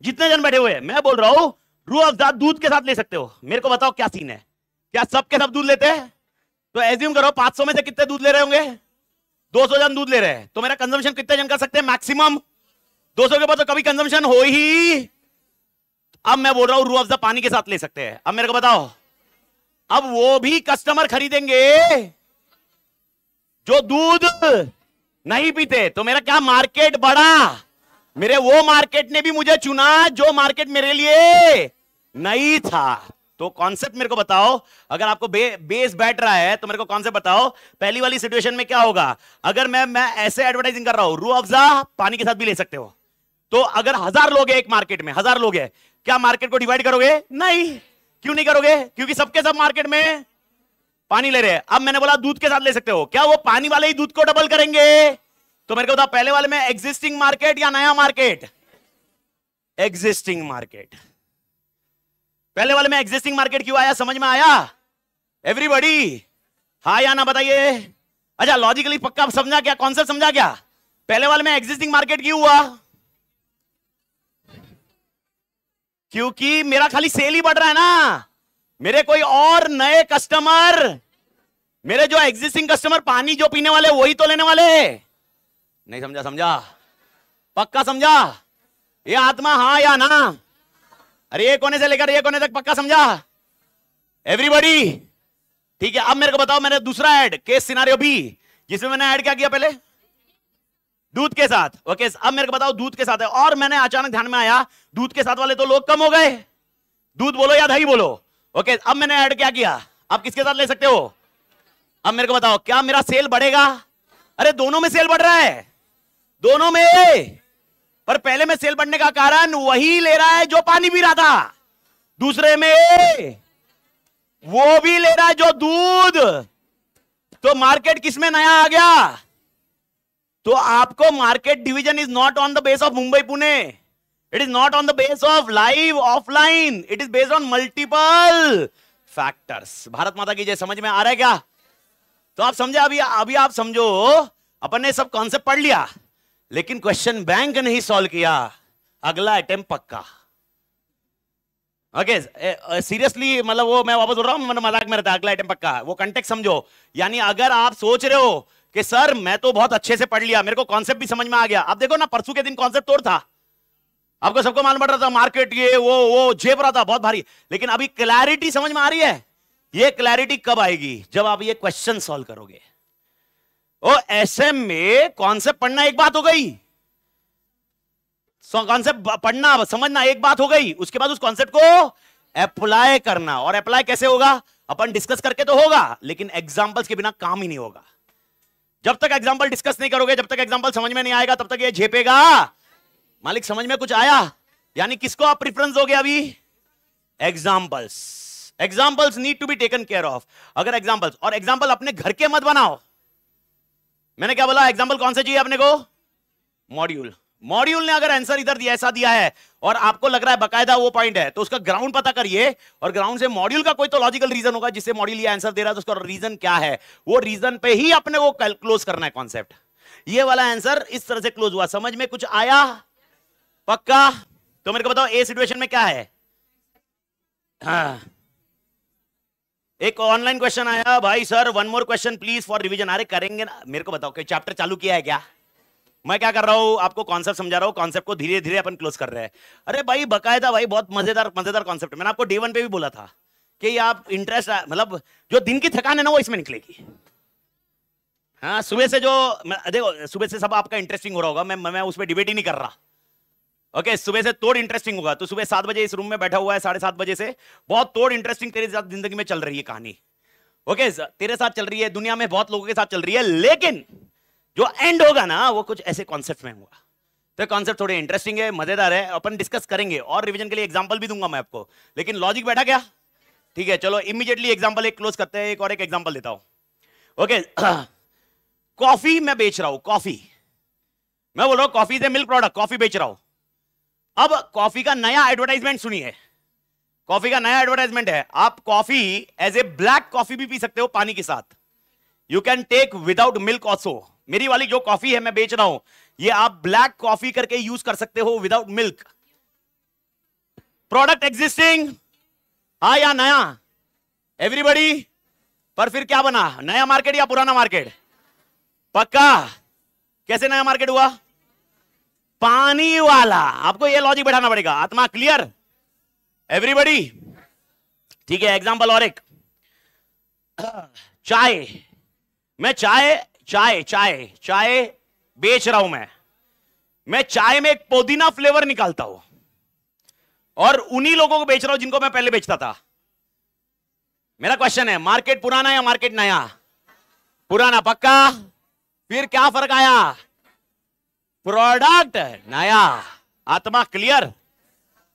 जितने जन बैठे हुए मैं बोल रहा हूँ, रू अफजा दूध के साथ ले सकते हो। मेरे को बताओ क्या सीन है? क्या सब के सब दूध लेते हैं? तो एज्यूम करो 500 में से कितने दूध ले रहे होंगे? 200 जन दूध ले रहे हैं। तो मेरा कंजम्पशन कितने जन कर सकते हैं? मैक्सिमम 200 के बाद तो कभी कंजम्पशन हो ही। अब मैं बोल रहा हूँ, रू अफजा पानी के साथ ले सकते हैं। अब मेरे को बताओ। अब वो भी कस्टमर खरीदेंगे, जो दूध नहीं पीते तो मेरा क्या मार्केट बढ़ा? मेरे वो मार्केट ने भी मुझे चुना जो मार्केट मेरे लिए नहीं था। तो कॉन्सेप्ट मेरे को बताओ अगर आपको बे, बेस बैठ रहा है तो मेरे को कॉन्सेप्ट बताओ पहली वाली सिचुएशन में क्या होगा? अगर मैं मैं ऐसे एडवर्टाइजिंग कर रहा हूँ रू अफजा पानी के साथ भी ले सकते हो। तो अगर हज़ार लोग हैं एक मार्केट में हज़ार लोग हैं क्या मार्केट को डिवाइड करोगे? नहीं। क्यों नहीं करोगे? क्योंकि सबके सब मार्केट में पानी ले रहे हैं। अब मैंने बोला, दूध के साथ ले सकते हो। क्या वो पानी वाले ही दूध को डबल करेंगे? तो मेरे को बताओ, पहले वाले में एग्जिस्टिंग मार्केट या नया मार्केट एग्जिस्टिंग मार्केट पहले वाले में एग्जिस्टिंग मार्केट क्यों आया? समझ में आया? एवरीबॉडी हाँ या ना बताइए? अच्छा लॉजिकली पक्का समझा क्या? कॉन्सेप्ट समझा क्या? पहले वाले में एग्जिस्टिंग मार्केट क्यों हुआ? क्योंकि मेरा खाली सेल ही बढ़ रहा है ना। मेरे कोई और नए कस्टमर, मेरे जो एग्जिस्टिंग कस्टमर पानी जो पीने वाले, वही तो लेने वाले। नहीं समझा समझा। पक्का समझा? ये आत्मा हाँ या ना? अरे ये कोने से लेकर, ये कोने तक पक्का समझा? एवरीबॉडी ठीक है, अब मेरे को बताओ, मैंने दूसरा ऐड केस सिनारियो बी जिसमें मैंने ऐड क्या किया पहले? दूध के साथ। ओके अब मेरे को बताओ, दूध के साथ है। और मैंने अचानक ध्यान में आया, दूध के साथ वाले तो लोग कम हो गए। दूध बोलो या दही बोलो। ओके अब मैंने ऐड क्या किया? आप किसके साथ ले सकते हो? अब मेरे को बताओ, क्या मेरा सेल बढ़ेगा? अरे, दोनों में सेल बढ़ रहा है। दोनों में। पर पहले में सेल बढ़ने का कारण वही ले रहा है जो पानी पी रहा था। दूसरे में वो भी ले रहा है जो दूध। तो मार्केट किसमें नया आ गया? तो आपको market division is not on the base of Mumbai Pune it is not on the base of live offline it is based on multiple factors Bharat माता की जय, समझ में आ रहा है क्या? तो आप समझे, अभी अभी आप समझो, अपन ने सब कॉन्सेप्ट पढ़ लिया, लेकिन क्वेश्चन बैंक नहीं सॉल्व किया। अगला आइटम पक्का। ओके सीरियसली मतलब वो मैं वापस बोल रहा हूँ मतलब मज़ाक में रहता है, अगला आइटम पक्का। वो कंटेक्ट समझो। यानी अगर आप सोच रहे हो कि, सर, मैं तो बहुत अच्छे से पढ़ लिया, मेरे को कॉन्सेप्ट भी समझ में आ गया। अब देखो ना, परसों के दिन कॉन्सेप्ट तोड़ था। आपको सबको मालूम पड़ रहा था, मार्केट ये, वो वो जेब रहा था, बहुत भारी। लेकिन अभी क्लैरिटी समझ में आ रही है? ये क्लैरिटी कब आएगी? जब आप ये क्वेश्चन सॉल्व करोगे। ओ एसएम में कॉन्सेप्ट पढ़ना एक बात हो गई। कॉन्सेप्ट पढ़ना, समझना एक बात हो गई। उसके बाद उस कॉन्सेप्ट को अप्लाई करना। और अप्लाई कैसे होगा? अपन डिस्कस करके तो होगा, लेकिन एग्जाम्पल्स के बिना काम ही नहीं होगा। जब तक एग्ज़ाम्पल डिस्कस नहीं करोगे, जब तक एग्ज़ाम्पल समझ में नहीं आएगा, तब तक ये झेपेगा। मालिक, समझ में कुछ आया? यानी किसको आप प्रिफरेंस दोगे अभी? Examples examples need to be taken care of अगर एग्जाम्पल्स और एग्ज़ाम्पल अपने घर के मत बनाओ। मैंने क्या बोला? एग्ज़ाम्पल कौन से चाहिए अपने को? मॉड्यूल मॉड्यूल ने अगर आंसर इधर दिया, ऐसा दिया है, और आपको लग रहा है बकायदा वो पॉइंट है तो उसका ग्राउंड पता करिए, और ग्राउंड से मॉड्यूल का कोई तो लॉजिकल रीजन होगा जिससे मॉड्यूल ये आंसर दे रहा है तो उसका रीजन क्या है? वो रीजन पे ही अपने वो क्लोज करना है कॉन्सेप्ट ये वाला आंसर इस तरह से क्लोज हुआ। समझ में कुछ आया? पक्का? तो मेरे को बताओ, ए सिचुएशन में क्या है? हाँ। एक ऑनलाइन क्वेश्चन आया, भाई sir one more question please for revision अरे करेंगे ना। मेरे को बताओ चैप्टर चालू किया है क्या? मैं क्या कर रहा हूँ, आपको कॉन्सेप्ट समझा रहा हूँ कॉन्सेप्ट को धीरे धीरे अपन क्लोज कर रहे हैं। अरे भाई, बकायदा भाई, बहुत मज़ेदार मज़ेदार कॉन्सेप्ट मैंने आपको डे वन पे भी बोला था कि आप इंटरेस्ट मतलब जो दिन की थकान है ना, वो इसमें निकलेगी। हाँ सुबह से जो देखो, सुबह से सब आपका इंटरेस्टिंग हो रहा होगा। मैं मैं उस पर डिबेट ही नहीं कर रहा। ओके okay, सुबह से तोड़ इंटरेस्टिंग होगा। तो सुबह सात बजे इस रूम में बैठा हुआ है साढ़े सात बजे से। बहुत तोड़ इंटरेस्टिंग तेरे साथ ज़िंदगी में चल रही है कहानी। ओके okay, तेरे साथ चल रही है दुनिया में बहुत लोगों के साथ चल रही है लेकिन जो एंड होगा ना वो कुछ ऐसे कॉन्सेप्ट में होगा। तो कॉन्सेप्ट थोड़े इंटरेस्टिंग है मज़ेदार है अपन डिस्कस करेंगे। और रिविजन के लिए एग्ज़ाम्पल भी दूँगा मैं आपको। लेकिन लॉजिक बैठा क्या? ठीक है चलो इमीडिएटली एग्ज़ाम्पल एक क्लोज करते हैं एक और एक एग्ज़ाम्पल देता हूँ। ओके कॉफ़ी मैं बेच रहा हूँ कॉफ़ी मैं बोल रहा हूँ कॉफ़ी से मिल्क प्रोडक्ट कॉफ़ी बेच रहा हूँ। अब कॉफ़ी का नया एडवर्टाइजमेंट सुनिए। कॉफ़ी का नया एडवर्टाइजमेंट है। आप coffee as a black coffee भी पी सकते हो पानी के साथ। You can take without milk also मेरी वाली जो कॉफ़ी है, मैं बेच रहा हूँ, ये आप ब्लैक कॉफ़ी करके यूज़ कर सकते हो विदाउट मिल्क प्रोडक्ट एग्जिस्टिंग हा या नया? एवरीबडी पर फिर क्या बना? नया मार्केट या पुराना मार्केट पक्का? कैसे नया मार्केट हुआ? पानी वाला। आपको ये लॉजिक बैठाना पड़ेगा। आत्मा क्लियर एवरीबडी ठीक है एग्जांपल और एक। चाय। मैं चाय चाय चाय चाय बेच रहा हूँ मैं। मैं चाय में एक पुदीना फ्लेवर निकालता हूँ। और उन्हीं लोगों को बेच रहा हूँ जिनको मैं पहले बेचता था। मेरा क्वेश्चन है मार्केट पुराना या मार्केट नया? पुराना पक्का? फिर क्या फ़र्क आया? प्रोडक्ट। नया, आत्मा क्लियर।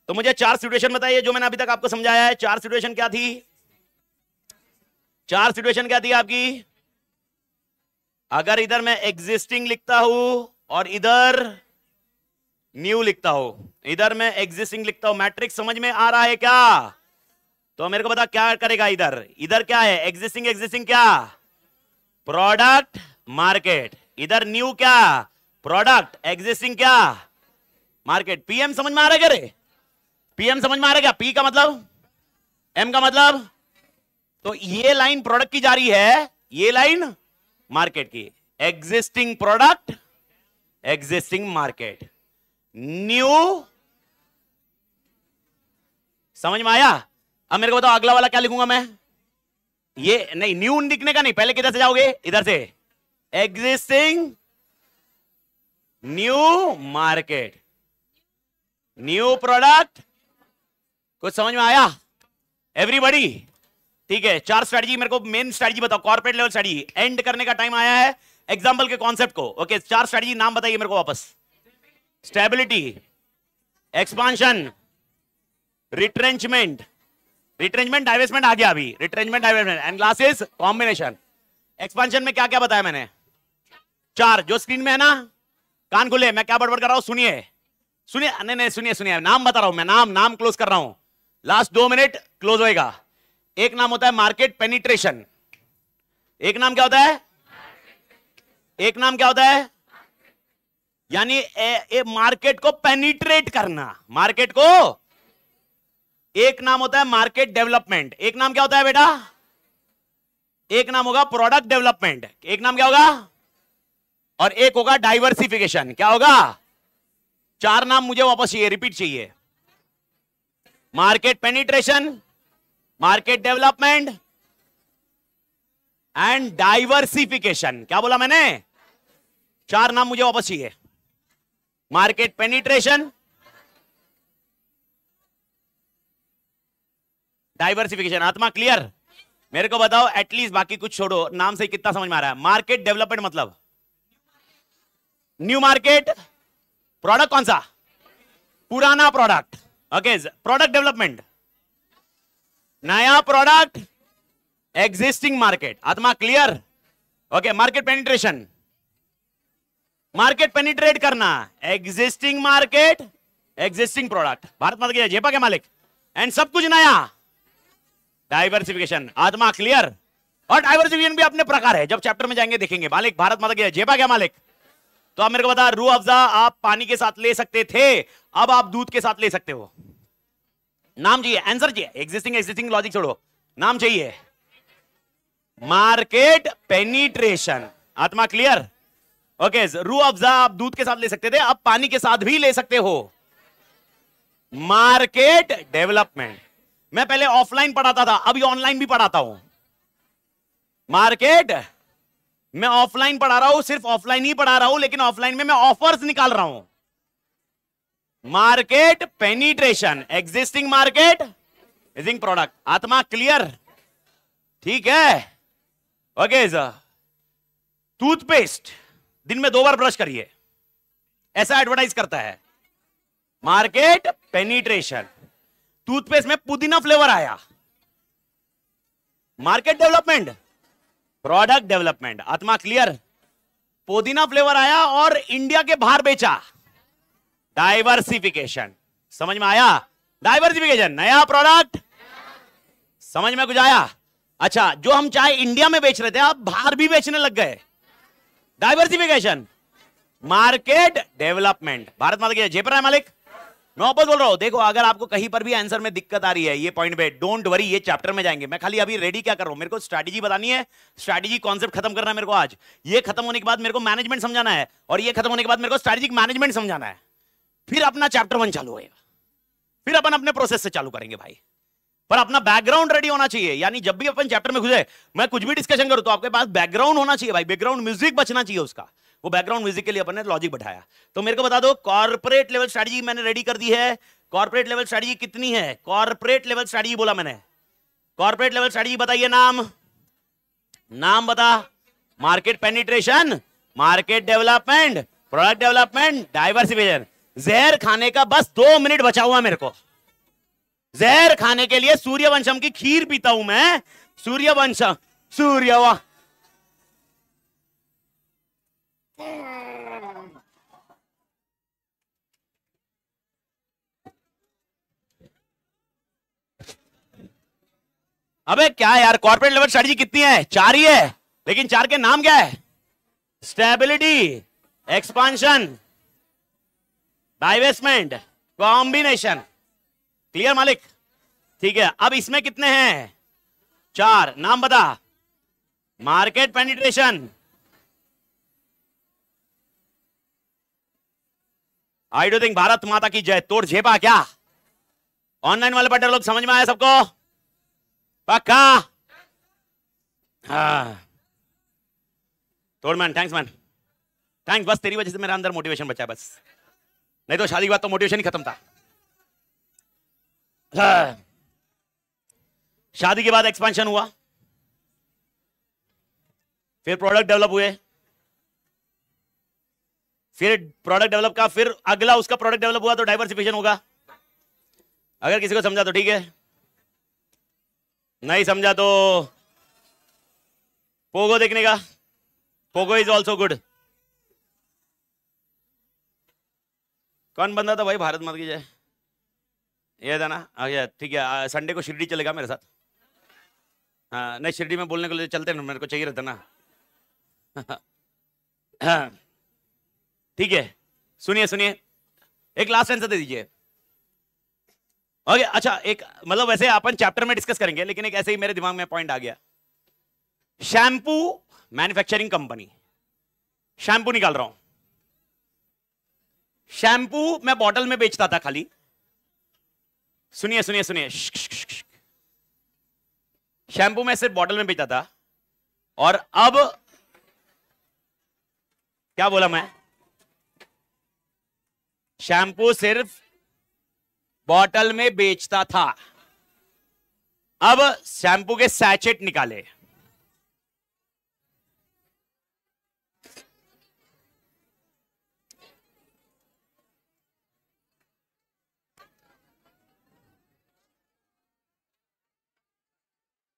तो मुझे चार सिचुएशन बताइए जो मैंने अभी तक आपको समझाया है। चार सिचुएशन क्या थी? चार सिचुएशन क्या थी आपकी? अगर इधर मैं एग्जिस्टिंग लिखता हूँ और इधर न्यू लिखता हूँ। इधर मैं एग्जिस्टिंग लिखता हूँ। मैट्रिक्स समझ में आ रहा है क्या? तो मेरे को बता क्या करेगा इधर? इधर क्या है? एग्जिस्टिंग एग्जिस्टिंग क्या? प्रोडक्ट मार्केट इधर न्यू क्या? प्रोडक्ट एग्जिस्टिंग क्या? मार्केट। पीएम समझ में आ रहा है क्या पीएम समझ में आ रहा है क्या? पी का मतलब? एम का मतलब? तो ये लाइन प्रोडक्ट की जा रही है, ये लाइन मार्केट की। Existing product, existing market. New समझ में आया? अब मेरे को बताओ, अगला वाला क्या लिखूँगा मैं? ये, नहीं, न्यू लिखने का नहीं, पहले किधर से जाओगे? इधर से। Existing new market new product कुछ समझ में आया? एवरीबडी ठीक है, चार स्ट्रेटजी मेरे को मेन स्ट्रेटजी बताओ कॉर्पोरेट लेवल स्ट्रेटजी एंड करने का टाइम आया है एग्जांपल के कॉन्सेप्ट को. ओके चार स्ट्रेटजी नाम बताइए मेरे को वापस. Stability expansion retrenchment retrenchment divestment आ गया अभी. Retrenchment divestment and glasses combination expansion में क्या क्या बताया मैंने? चार. जो स्क्रीन में है ना कान खुले, मैं क्या बड़बड़ कर रहा हूँ? सुनिए। सुनिए नहीं नहीं, सुनिए सुनिए। नाम बता रहा हूँ मैं, नाम नाम क्लोज कर रहा हूँ। लास्ट दो मिनट क्लोज होएगा। एक नाम होता है मार्केट पेनिट्रेशन एक नाम क्या होता है? एक नाम क्या होता है? यानी मार्केट को पेनिट्रेट करना। मार्केट को एक नाम होता है मार्केट डेवलपमेंट एक नाम क्या होता है बेटा? एक नाम होगा प्रोडक्ट डेवलपमेंट एक नाम क्या होगा? और एक होगा डाइवर्सिफिकेशन क्या होगा? चार नाम मुझे वापस चाहिए रिपीट चाहिए। Market penetration market development and diversification क्या बोला मैंने? चार नाम मुझे वापस चाहिए। मार्केट पेनिट्रेशन डाइवर्सिफिकेशन आत्मा क्लियर मेरे को बताओ एटलीस्ट बाकी कुछ छोड़ो। नाम से कितना समझ में आ रहा है? मार्केट डेवलपमेंट मतलब? न्यू मार्केट प्रोडक्ट कौन सा? पुराना प्रोडक्ट ओके प्रोडक्ट डेवलपमेंट नया प्रोडक्ट एग्जिस्टिंग मार्केट आत्मा clear okay market penetration market penetrate करना. Existing market existing product Bharat Mata की जेपा के मालिक. एंड सब कुछ नया. डाइवर्सिफिकेशन आत्मा क्लियर और डाइवर्सिफिकेशन भी अपने प्रकार है. जब चैप्टर में जाएँगे, देखेंगे. मालिक, भारत माता की जेपा क्या मालिक. तो आप मेरे को बता, रू अफजा आप पानी के साथ ले सकते थे, अब आप दूध के साथ ले सकते हो। नाम चाहिए आंसर चाहिए। एग्जिस्टिंग एग्जिस्टिंग लॉजिक छोड़ो। नाम चाहिए। मार्केट पेनिट्रेशन आत्मा क्लियर ओके रू अफजा आप दूध के साथ ले सकते थे, अब पानी के साथ भी ले सकते हो। मार्केट डेवलपमेंट मैं पहले ऑफलाइन पढ़ाता था, अभी ऑनलाइन भी पढ़ाता हूँ। मार्केट मैं ऑफलाइन पढ़ा रहा हूँ, सिर्फ़ ऑफलाइन ही पढ़ा रहा हूँ, लेकिन ऑफलाइन में मैं ऑफर्स निकाल रहा हूँ। Market penetration existing market existing product आत्मा क्लियर ठीक है? ओके सर टूथपेस्ट दिन में दो बार ब्रश करिए। ऐसा एडवर्टाइज करता है। मार्केट पेनिट्रेशन टूथपेस्ट में पुदीना फ्लेवर आया। मार्केट डेवलपमेंट प्रोडक्ट डेवलपमेंट आत्मा क्लियर पुदीना फ्लेवर आया और इंडिया के बाहर बेचा। डाइवर्सिफिकेशन समझ में आया? डाइवर्सिफिकेशन नया प्रोडक्ट समझ में कुछ आया? अच्छा जो हम चाहे इंडिया में बेच रहे थे आप बाहर भी बेचने लग गए। डाइवर्सिफिकेशन मार्केट डेवलपमेंट भारत माता की जय। है मालिक। मैं वापस बोल रहा हूँ, देखो, अगर आपको कहीं पर भी आंसर में दिक्कत आ रही है, ये पॉइंट पे डोंट वरी ये चैप्टर में जाएँगे। मैं खाली अभी रेडी क्या कर रहा हूँ? मेरे को स्ट्रैटेजी बतानी है। स्ट्रैटेजी कॉन्सेप्ट खत्म करना है मेरे को आज। ये खत्म होने के बाद मेरे को मैनेजमेंट समझाना है और ये खत्म होने के बाद मेरे को स्ट्रैटेजिक मैनेजमेंट समझाना है। फिर अपना चैप्टर वन चालू होगा फिर अपन अपने प्रोसेस से चालू करेंगे भाई। पर अपना बैकग्राउंड रेडी होना चाहिए। यानी जब भी अपन चैप्टर में घुसे, मैं कुछ भी डिस्कशन करूँ तो आपके पास बैकग्राउंड होना चाहिए भाई। बैकग्राउंड म्यूज़िक बचना चाहिए उसका। वो बैकग्राउंड म्यूज़िक के लिए अपन ने लॉजिक बैठाया। तो मेरे को बता दो कॉर्पोरेट लेवल स्ट्रेटजी मैंने रेडी कर दी है। कॉर्पोरेट लेवल स्ट्रेटजी कितनी है? कॉर्पोरेट लेवल स्ट्रेटजी बोला मैंने। कॉर्पोरेट लेवल स्ट्रेटजी बताइए नाम। नाम बता। Market penetration market development product development diversification जहर खाने का बस दो मिनट बचा हुआ मेरे को। जहर खाने के लिए सूर्यवंशम की खीर पीता हूँ मैं। सूर्यवंशम सूर्य वाह अबे क्या यार? कॉर्पोरेट लेवल स्ट्रेटजी कितनी है? चार ही है। लेकिन चार के नाम क्या है? Stability expansion divestment combination clear मालिक? ठीक है, अब इसमें कितने हैं? चार। नाम बता। Market penetration I do think Bharat Mata की जय तोड़ झेपा क्या ऑनलाइन वाले बटर लोग समझ में आया सबको पक्का हाँ तोड़ मैन थैंक्स मैन थैंक्स बस तेरी वजह से मेरा अंदर मोटिवेशन बचा बस नहीं तो शादी के बाद तो मोटिवेशन ही खत्म था हाँ। शादी के बाद एक्सपेंशन हुआ फिर प्रोडक्ट डेवलप हुए फिर प्रोडक्ट डेवलप का, फिर अगला उसका प्रोडक्ट डेवलप हुआ तो डाइवर्सिफिकेशन होगा। अगर किसी को समझा तो ठीक है। नहीं समझा तो पोगो देखने का। पोगो इज़ ऑल्सो गुड कौन बंदा था भाई? भारत माता की ये था ना? अच्छा ठीक है। संडे को शिरडी चलेगा मेरे साथ। हाँ नहीं, शिरडी में बोलने के चलते ना मेरे को चाहिए रहता ना। हाँ। ठीक है, सुनिए सुनिए। एक लास्ट आंसर दे दीजिए। ओके अच्छा एक मतलब वैसे अपन चैप्टर में डिस्कस करेंगे, लेकिन एक ऐसे ही मेरे दिमाग में पॉइंट आ गया। शैम्पू मैन्युफैक्चरिंग कंपनी शैम्पू निकाल रहा हूँ। शैम्पू मैं बॉटल में बेचता था खाली। सुनिए सुनिए सुनिए। शैम्पू मैं सिर्फ़ बॉटल में बेचता था और अब क्या बोला मैं शैम्पू सिर्फ़ बॉटल में बेचता था। अब शैम्पू के सैचेट निकाले।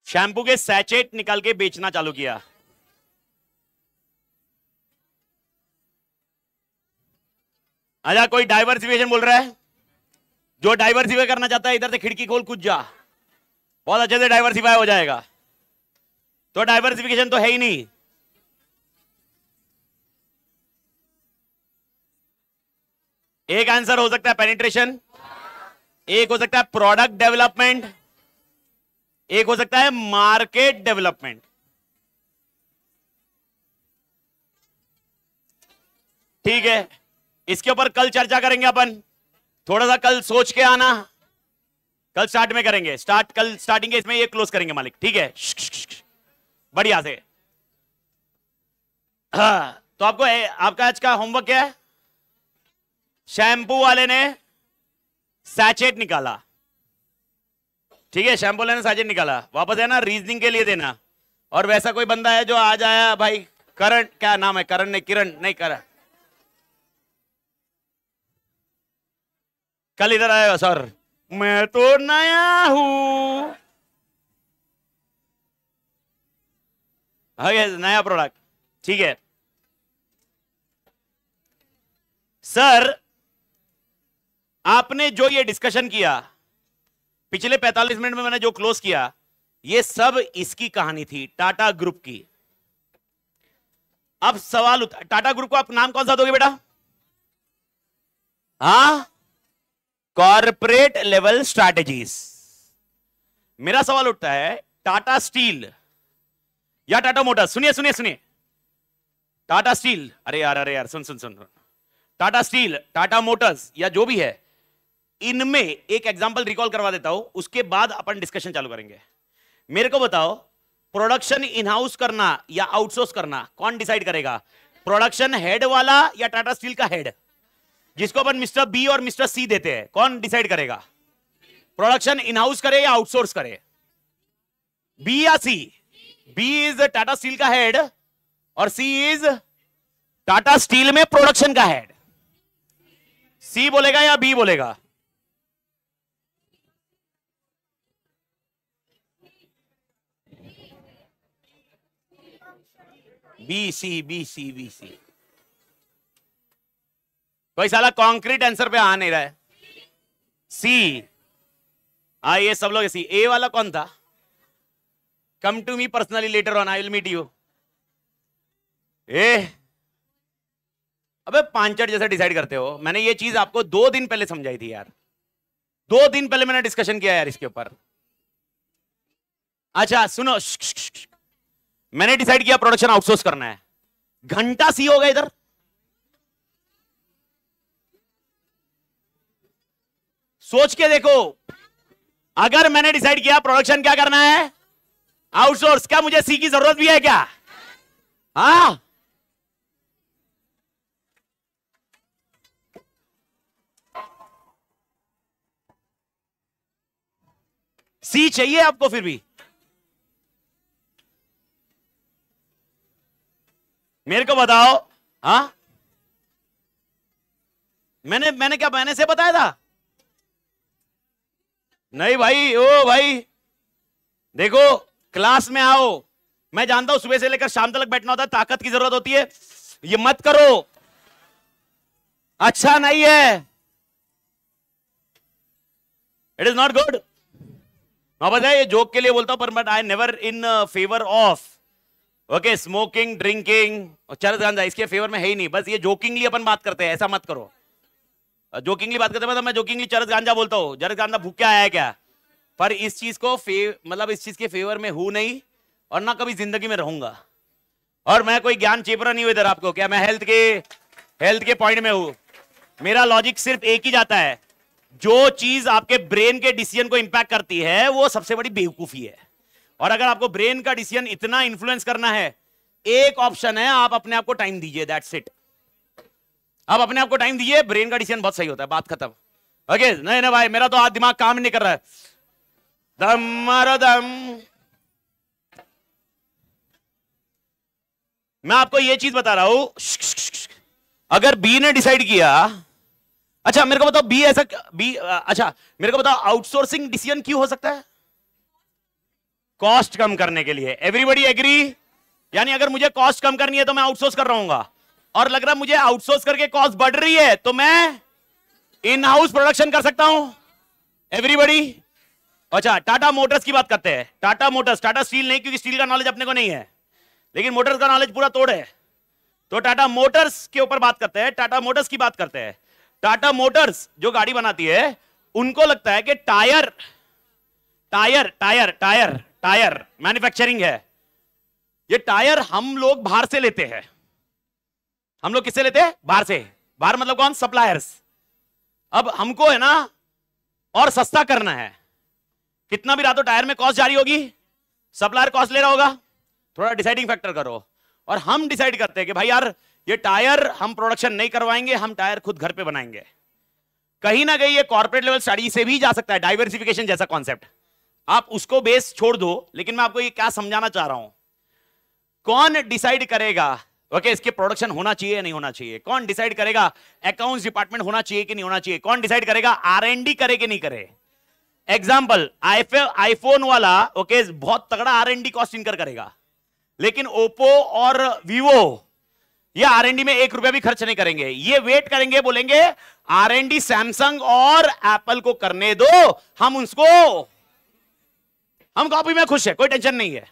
शैम्पू के सैचेट निकाल के बेचना चालू किया। अच्छा कोई डाइवर्सिफिकेशन बोल रहा है? जो डाइवर्सिफाई करना चाहता है, इधर से खिड़की खोल, कुछ जा। बहुत अच्छे से डाइवर्सिफाई हो जाएगा। तो डाइवर्सिफिकेशन तो है ही नहीं। एक आंसर हो सकता है पेनिट्रेशन एक हो सकता है प्रोडक्ट डेवलपमेंट एक हो सकता है मार्केट डेवलपमेंट ठीक है? इसके ऊपर कल चर्चा करेंगे अपन। थोड़ा सा कल सोच के आना। कल स्टार्ट में करेंगे। स्टार्ट कल स्टार्टिंग के इसमें ये क्लोज करेंगे मालिक। ठीक है? बढ़िया से। हाँ तो आपको ए, आपका आज का होमवर्क क्या है? शैम्पू वाले ने सैचेट निकाला। ठीक है? शैम्पू वाले ने सैचेट निकाला। वापस है ना रीजनिंग के लिए देना। और वैसा कोई बंदा है जो आज आया भाई करण क्या नाम है? करण नहीं किरण नहीं करण। कल इधर आएगा सर। मैं तो नया हूँ। नया प्रोडक्ट ठीक है। सर आपने जो ये डिस्कशन किया पिछले 45 मिनट में मैंने जो क्लोज किया ये सब इसकी कहानी थी टाटा ग्रुप की। अब सवाल टाटा ग्रुप को आप नाम कौन सा दोगे बेटा? हा? कॉरपोरेट लेवल स्ट्रैटेजीज मेरा सवाल उठता है, टाटा स्टील या टाटा मोटर्स? सुनिए सुनिए सुनिए। टाटा स्टील, अरे यार अरे यार, सुन सुन सुन टाटा स्टील, टाटा मोटर्स या जो भी है, इनमें एक एग्जांपल रिकॉल करवा देता हूँ, उसके बाद अपन डिस्कशन चालू करेंगे। मेरे को बताओ प्रोडक्शन इन हाउस करना या आउटसोर्स करना, कौन डिसाइड करेगा? प्रोडक्शन हेड वाला या टाटा स्टील का हेड जिसको अपन मिस्टर बी और मिस्टर सी देते हैं, कौन डिसाइड करेगा? प्रोडक्शन इन हाउस करे या आउटसोर्स करे? बी या C B is Tata steel का हेड और सी इज़ टाटा स्टील में प्रोडक्शन का हेड सी बोलेगा या बी बोलेगा? B C B C B C कोई साला कॉन्क्रीट आंसर पे आ नहीं रहा है। सी हाँ ये सब लोग सी ए वाला कौन था? Come to me personally later on I will meet you ए! अबे पांचट जैसे डिसाइड करते हो। मैंने ये चीज़ आपको दो दिन पहले समझाई थी यार। दो दिन पहले मैंने डिस्कशन किया यार इसके ऊपर। अच्छा सुनो मैंने डिसाइड किया प्रोडक्शन आउटसोर्स करना है। घंटा सी होगा इधर। सोच के देखो। अगर मैंने डिसाइड किया प्रोडक्शन क्या करना है? आउटसोर्स क्या मुझे सी की ज़रूरत भी है क्या? हा? सी चाहिए आपको फिर भी। मेरे को बताओ, हा? मैंने मैंने क्या, मैंने से बताया था? नहीं भाई, ओ भाई। देखो क्लास में आओ। मैं जानता हूँ सुबह से लेकर शाम तक बैठना होता है, ताकत की ज़रूरत होती है। ये मत करो। अच्छा नहीं है। इट इज़ नॉट गुड मैं ये जोक के लिए बोलता हूँ, पर but I never in favour of okay smoking drinking और चरस गांजा इसके फेवर में है ही नहीं। बस ये जोकिंगली अपन बात करते हैं, ऐसा मत करो। जोकिंगली बात करते हैं मतलब मैं जोकिंगली चरस गांजा बोलता हूँ। चरस गांजा भूख क्या आया क्या? पर इस चीज़ को मतलब इस चीज़ के फेवर में हूँ नहीं, और ना कभी ज़िंदगी में रहूँगा। और मैं कोई ज्ञान चेपरा नहीं हूँ इधर आपको, क्या मैं हेल्थ के हेल्थ के पॉइंट में हूँ? मेरा लॉजिक सिर्फ़ एक ही जाता है। जो चीज़ आपके ब्रेन के डिसीज़न को इंपैक्ट करती है, वो सबसे बड़ी बेवकूफ़ी है। और अगर आपको ब्रेन का डिसीज़न इतना इन्फ्लुएंस करना है, एक ऑप्शन है, आप अपने आप को टाइम दीजिए दैट्स इट आप अपने आप को टाइम दीजिए ब्रेन का डिसीज़न बहुत सही होता है, बात खत्म। ओके नहीं नहीं भाई, मेरा तो आज दिमाग काम नहीं कर रहा है। दम मारो दम। मैं आपको ये चीज़ बता रहा हूँ। अगर बी ने डिसाइड किया अच्छा मेरे को बताओ बी ऐसा बी अच्छा मेरे को बताओ आउटसोर्सिंग डिसीज़न क्यों हो सकता है? कॉस्ट कम करने के लिए। एवरीबडी एग्री यानी अगर मुझे कॉस्ट कम करनी है तो मैं आउटसोर्स कर रहा हूँ और लग रहा मुझे आउटसोर्स करके कॉस्ट बढ़ रही है तो मैं इन हाउस प्रोडक्शन कर सकता हूँ। एवरीबडी अच्छा टाटा मोटर्स की बात करते हैं। टाटा मोटर्स टाटा स्टील नहीं, क्योंकि स्टील का नॉलेज अपने को नहीं है। लेकिन मोटर्स का नॉलेज पूरा तोड़ है। तो टाटा मोटर्स के ऊपर बात करते हैं। टाटा मोटर्स की बात करते हैं। टाटा मोटर्स जो गाड़ी बनाती है, उनको लगता है कि tyre tyre tyre tyre tyre manufacturing है। ये टायर हम लोग बाहर से लेते हैं। हम लोग किससे लेते हैं? बाहर से। बाहर मतलब कौन? सप्लायर्स अब हमको है ना, और सस्ता करना है। कितना भी रहा तो टायर में कॉस्ट जारी होगी सप्लायर कॉस्ट ले रहा होगा। थोड़ा डिसाइडिंग फैक्टर करो। और हम डिसाइड करते हैं कि भाई यार, ये टायर हम प्रोडक्शन नहीं करवाएँगे, हम टायर खुद घर पे बनाएँगे। कहीं ना कहीं ये कॉर्पोरेट लेवल स्टडी से भी जा सकता है डाइवर्सिफिकेशन जैसा कॉन्सेप्ट आप उसको बेस छोड़ दो, लेकिन मैं आपको ये क्या समझाना चाह रहा हूँ। कौन डिसाइड करेगा? ओके इसके प्रोडक्शन होना चाहिए या नहीं होना चाहिए? कौन डिसाइड करेगा? अकाउंट्स डिपार्टमेंट होना चाहिए कि नहीं होना चाहिए? कौन डिसाइड करेगा? आर करे कि नहीं करे? एग्ज़ाम्पल आईफोन वाला ओके okay, बहुत तगड़ा are N D cost incur करेगा। लेकिन ओप्पो और वीवो ये आर एन डी में एक रुपया भी खर्च नहीं करेंगे। ये वेट करेंगे बोलेंगे आर एन डी सैमसंग और एप्पल को करने दो। हम उसको हम कॉपी में खुश है कोई टेंशन नहीं है।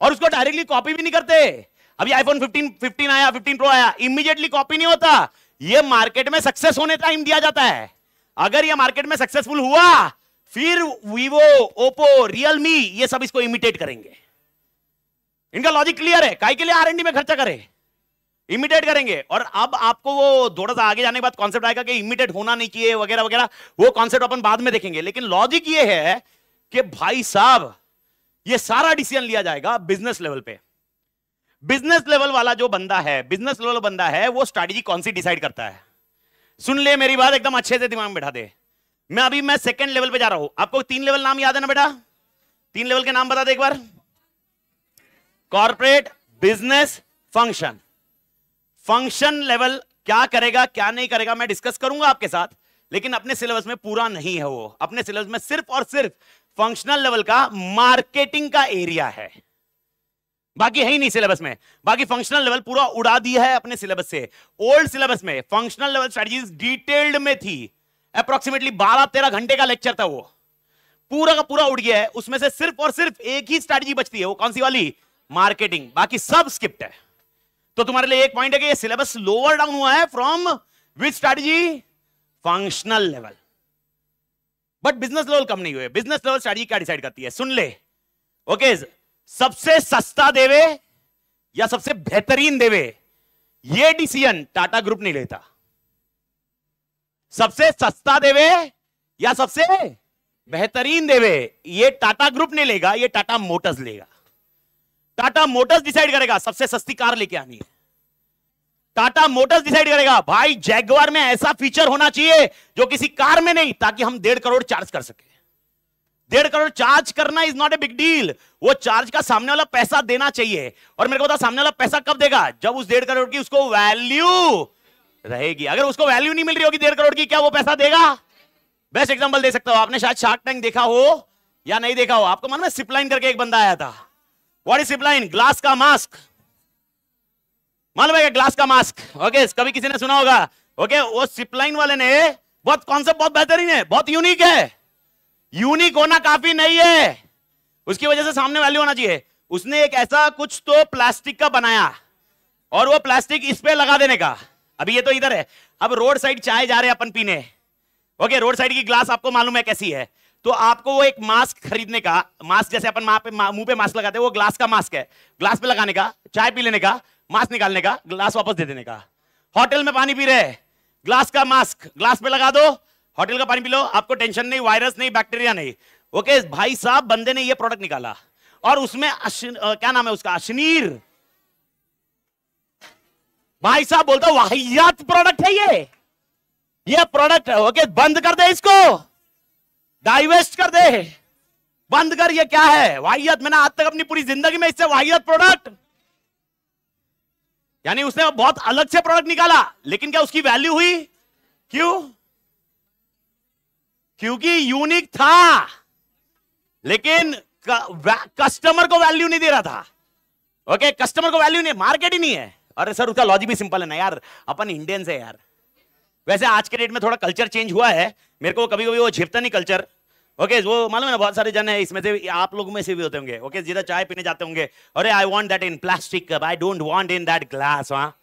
और उसको डायरेक्टली कॉपी भी नहीं करते। अभी आईफोन 15 15 आया 15 प्रो आया इमीडिएटली कॉपी नहीं होता। ये मार्केट में सक्सेस होने टाइम दिया जाता है। अगर ये मार्केट में सक्सेसफुल हुआ, फिर वीवो ओप्पो रियलमी ये सब इसको इमिटेट करेंगे। इनका लॉजिक क्लियर है। काय के लिए आरएनडी में खर्चा करे? इमिटेट करेंगे। और अब आपको वो थोड़ा सा आगे जाने के बाद कॉन्सेप्ट आएगा कि इमिटेट होना नहीं चाहिए, वगैरह वगैरह। वो कॉन्सेप्ट अपन बाद में देखेंगे। लेकिन लॉजिक ये है कि भाई साहब, ये सारा डिसीज़न लिया जाएगा बिज़नेस लेवल पे। बिज़नेस लेवल वाला जो बंदा है, बिज़नेस लेवल बंदा है, वो स्ट्रैटेजी कौन सी डिसाइड करता है? सुन ले मेरी बात एकदम अच्छे से दिमाग में बैठा दे। मैं अभी मैं सेकंड लेवल पे जा रहा हूँ। आपको तीन लेवल नाम याद है ना बेटा? तीन लेवल के नाम बता दे एक बार। Corporate business function function level क्या करेगा, क्या नहीं करेगा, मैं डिस्कस करूँगा आपके साथ, लेकिन अपने सिलेबस में पूरा नहीं है वो। अपने सिलेबस में सिर्फ़ और सिर्फ़ फंक्शनल लेवल का मार्केटिंग का एरिया है। बाकी है ही नहीं सिलेबस में। बाकी फंक्शनल लेवल पूरा उड़ा दिया है अपने सिलेबस से। ओल्ड सिलेबस में फंक्शनल लेवल स्ट्रेटजीज डिटेल्ड में थी। अप्रोक्सीमेटली 12 13 घंटे का लेक्चर था वो। पूरा का पूरा उड़ गया है। उसमें से सिर्फ़ और सिर्फ़ एक ही स्ट्रेटजी बचती है। वो कौन सी वाली? मार्केटिंग बाकी सब स्किप्ट है। तो तुम्हारे लिए एक पॉइंट है कि ये सिलेबस लोअर डाउन हुआ है from which strategy functional level but business level कम नहीं हुए। बिज़नेस लेवल स्ट्रेटजी क्या डिसाइड करती है? सुन ले। ओके सबसे सस्ता देवे या सबसे बेहतरीन देवे? ये डिसीज़न टाटा ग्रुप नहीं लेता। सबसे सस्ता देवे या सबसे बेहतरीन देवे? ये टाटा ग्रुप नहीं लेगा, ये टाटा मोटर्स लेगा। टाटा मोटर्स डिसाइड करेगा, सबसे सस्ती कार लेके आनी है। टाटा मोटर्स डिसाइड करेगा, भाई जैगवार में ऐसा फीचर होना चाहिए जो किसी कार में नहीं, ताकि हम डेढ़ करोड़ चार्ज कर सके। डेढ़ करोड़ चार्ज करना is not a big deal वो चार्ज का सामने वाला पैसा देना चाहिए। और मेरे को बता सामने वाला पैसा कब देगा? जब उस डेढ़ करोड़ की उसको वैल्यू रहेगी। अगर उसको वैल्यू नहीं मिल रही होगी डेढ़ करोड़ की, क्या वो पैसा देगा? बेस्ट एग्ज़ाम्पल दे सकता हो। आपने शायद शार्क टैंक देखा हो या नहीं देखा हो। आपको मालूम है सिपलाइन करके एक बंदा आया था? व्हाट इज़ सिपलाइन ग्लास का मास्क मालूम है ग्लास का मास्क ओके कभी किसी ने सुना होगा? ओके वो सिपलाइन वाले ने बहुत कॉन्सेप्ट बहुत बेहतरीन है, बहुत यूनिक है। यूनिक होना काफ़ी नहीं है। उसकी वजह से सामने वैल्यू होना चाहिए। उसने एक ऐसा कुछ तो प्लास्टिक का बनाया और वो प्लास्टिक इस पे लगा देने का। अभी ये तो इधर है। अब रोड साइड चाय जा रहे हैं अपन पीने। ओके रोड साइड की ग्लास आपको मालूम है कैसी है। तो आपको वो एक मास्क खरीदने का मास्क जैसे अपन पे मुँह पे मास्क लगाते हैं, वो ग्लास का मास्क है। ग्लास पे लगाने का, चाय पी लेने का मास्क निकालने का ग्लास वापस दे देने का। होटल में पानी पी रहे ग्लास का मास्क ग्लास पे लगा दो। होटल का पानी पी लो आपको टेंशन नहीं वायरस नहीं बैक्टीरिया नहीं। ओके भाई साहब बंदे ने ये प्रोडक्ट निकाला। और उसमें अशन, क्या नाम है उसका? अशनीर भाई साहब बोलता वाहियात प्रोडक्ट है ये। ये प्रोडक्ट ओके बंद कर दे इसको। डाइवेस्ट कर दे। बंद कर ये क्या है? वाहियत मैंने आज तक अपनी पूरी ज़िंदगी में इससे वाहियत प्रोडक्ट यानी उसने बहुत अलग से प्रोडक्ट निकाला लेकिन क्या उसकी वैल्यू हुई? क्यों? क्योंकि यूनिक था। लेकिन कस्टमर को वैल्यू नहीं दे रहा था। ओके okay, कस्टमर को वैल्यू नहीं मार्केट ही नहीं है। अरे सर उसका लॉजिक भी सिंपल है ना यार। अपन इंडियंस है यार। वैसे आज के डेट में थोड़ा कल्चर चेंज हुआ है। मेरे को कभी कभी वो झेपता नहीं कल्चर ओके okay, वो मालूम है ना बहुत सारे जन है इसमें से आप लोगों में से भी होते होंगे। ओके okay, जिधर चाय पीने जाते होंगे। अरे I want that in plastic cup I don't want in that glass हाँ।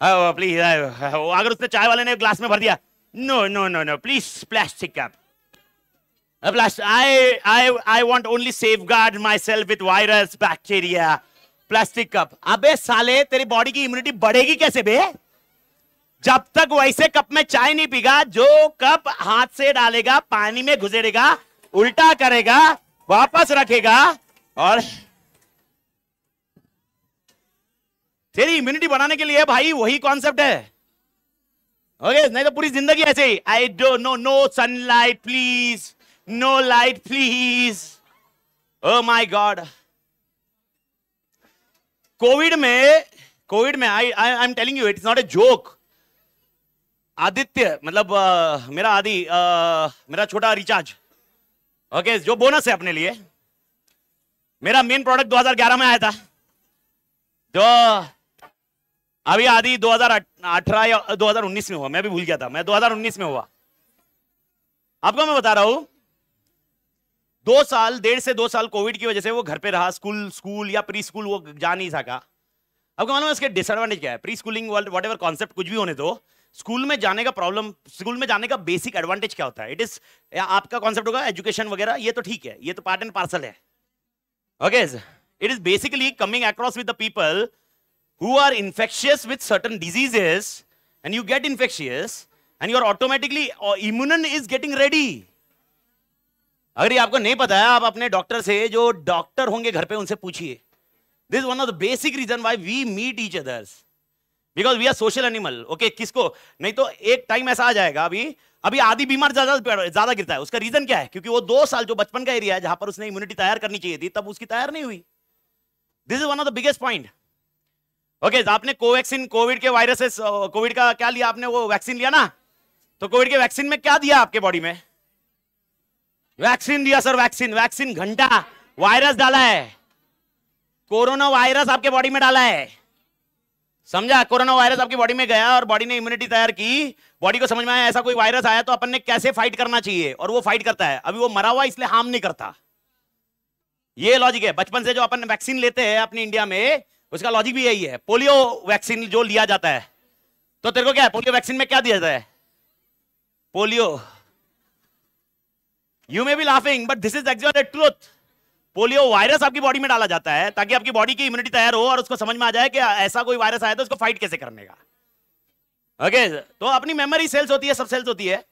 प्लीज़ अगर उसने चाय वाले ने ग्लास में भर दिया no no no no please plastic cup I, I, I want only safeguard myself with virus, bacteria, plastic cup अबे साले तेरी बॉडी की इम्यूनिटी बढ़ेगी कैसे बे? जब तक वैसे कप में चाय नहीं पीगा जो कप हाथ से डालेगा पानी में घुसेड़ेगा उल्टा करेगा वापस रखेगा और तेरी इम्यूनिटी बनाने के लिए भाई वही कॉन्सेप्ट है। ओके नहीं तो पूरी ज़िंदगी ऐसे ही। I don't know no sunlight please no light please oh my God covid में कोविड में I I am telling you it's not a joke Aditya मतलब uh, मेरा आदि uh, मेरा छोटा रिचार्ज ओके okay, जो बोनस है अपने लिए. मेरा मेन प्रोडक्ट 2011 में आया था. जो अभी आदि 2018 या 2019 में हुआ, मैं भी भूल गया था, मैं 2019 में हुआ। आपको मैं बता रहा हूँ, दो साल, डेढ़ से दो साल कोविड की वजह से वो घर पे रहा, स्कूल स्कूल या प्री स्कूल वो जा नहीं सका। आपको मालूम है इसके डिसएडवांटेज क्या है? Pre schooling whatever concept कुछ भी होने दो, स्कूल में जाने का प्रॉब्लम स्कूल में जाने का बेसिक एडवांटेज क्या होता है? इट इज़ आपका कॉन्सेप्ट होगा एजुकेशन वगैरह, ये तो ठीक है, ये तो पार्ट एंड पार्सल है। Okay it is basically coming across with the people who are infectious with certain diseases and you get infectious and you are automatically immune is getting ready अगर ये आपको नहीं पता है, आप अपने डॉक्टर से जो डॉक्टर होंगे घर पे, उनसे पूछिए। This one of the basic reason why we meet each others because we are social animal okay किसको? नहीं तो एक टाइम ऐसा आ जाएगा अभी अभी आधी बीमार ज़्यादा ज़्यादा गिरता है। उसका रीजन क्या है? क्योंकि वो दो साल जो बचपन का एरिया है, जहाँ पर उसने इम्यूनिटी तैयार करनी चाहिए थी, तब उसकी तैयार नहीं हुई। This is one of the biggest point okay आपने कोवैक्सीन, कोविड के वायरसेस कोविड का क्या लिया आपने? वो वैक्सीन लिया ना? तो कोविड के वैक्सीन में क्या दिया आपके बॉडी में? वैक्सीन दिया, सर, वैक्सीन वैक्सीन घंटा वायरस डाला है। कोरोना वायरस आपके बॉडी में डाला है। समझा? कोरोना वायरस आपकी बॉडी में गया और बॉडी ने इम्यूनिटी तैयार की। बॉडी को समझ में आया, ऐसा कोई वायरस आया तो अपन ने कैसे फाइट करना चाहिए? और वो फाइट करता है। अभी वो मरा हुआ, इसलिए हार्म नहीं करता। ये लॉजिक है। बचपन से जो अपन वैक्सीन लेते हैं अपने इंडिया में उसका लॉजिक भी यही है। पोलियो वैक्सीन जो लिया जाता है। तो तेरे को क्या है? पोलियो वैक्सीन में क्या दिया जाता है? Polio. You may be laughing but this is actual truth polio virus आपकी बॉडी में डाला जाता है ताकि आपकी बॉडी की इम्यूनिटी तैयार हो और उसको समझ में आ जाए कि ऐसा कोई वायरस आया तो उसको फाइट कैसे करने का। ओके okay, तो अपनी मेमोरी सेल्स होती है सब सेल्स होती है।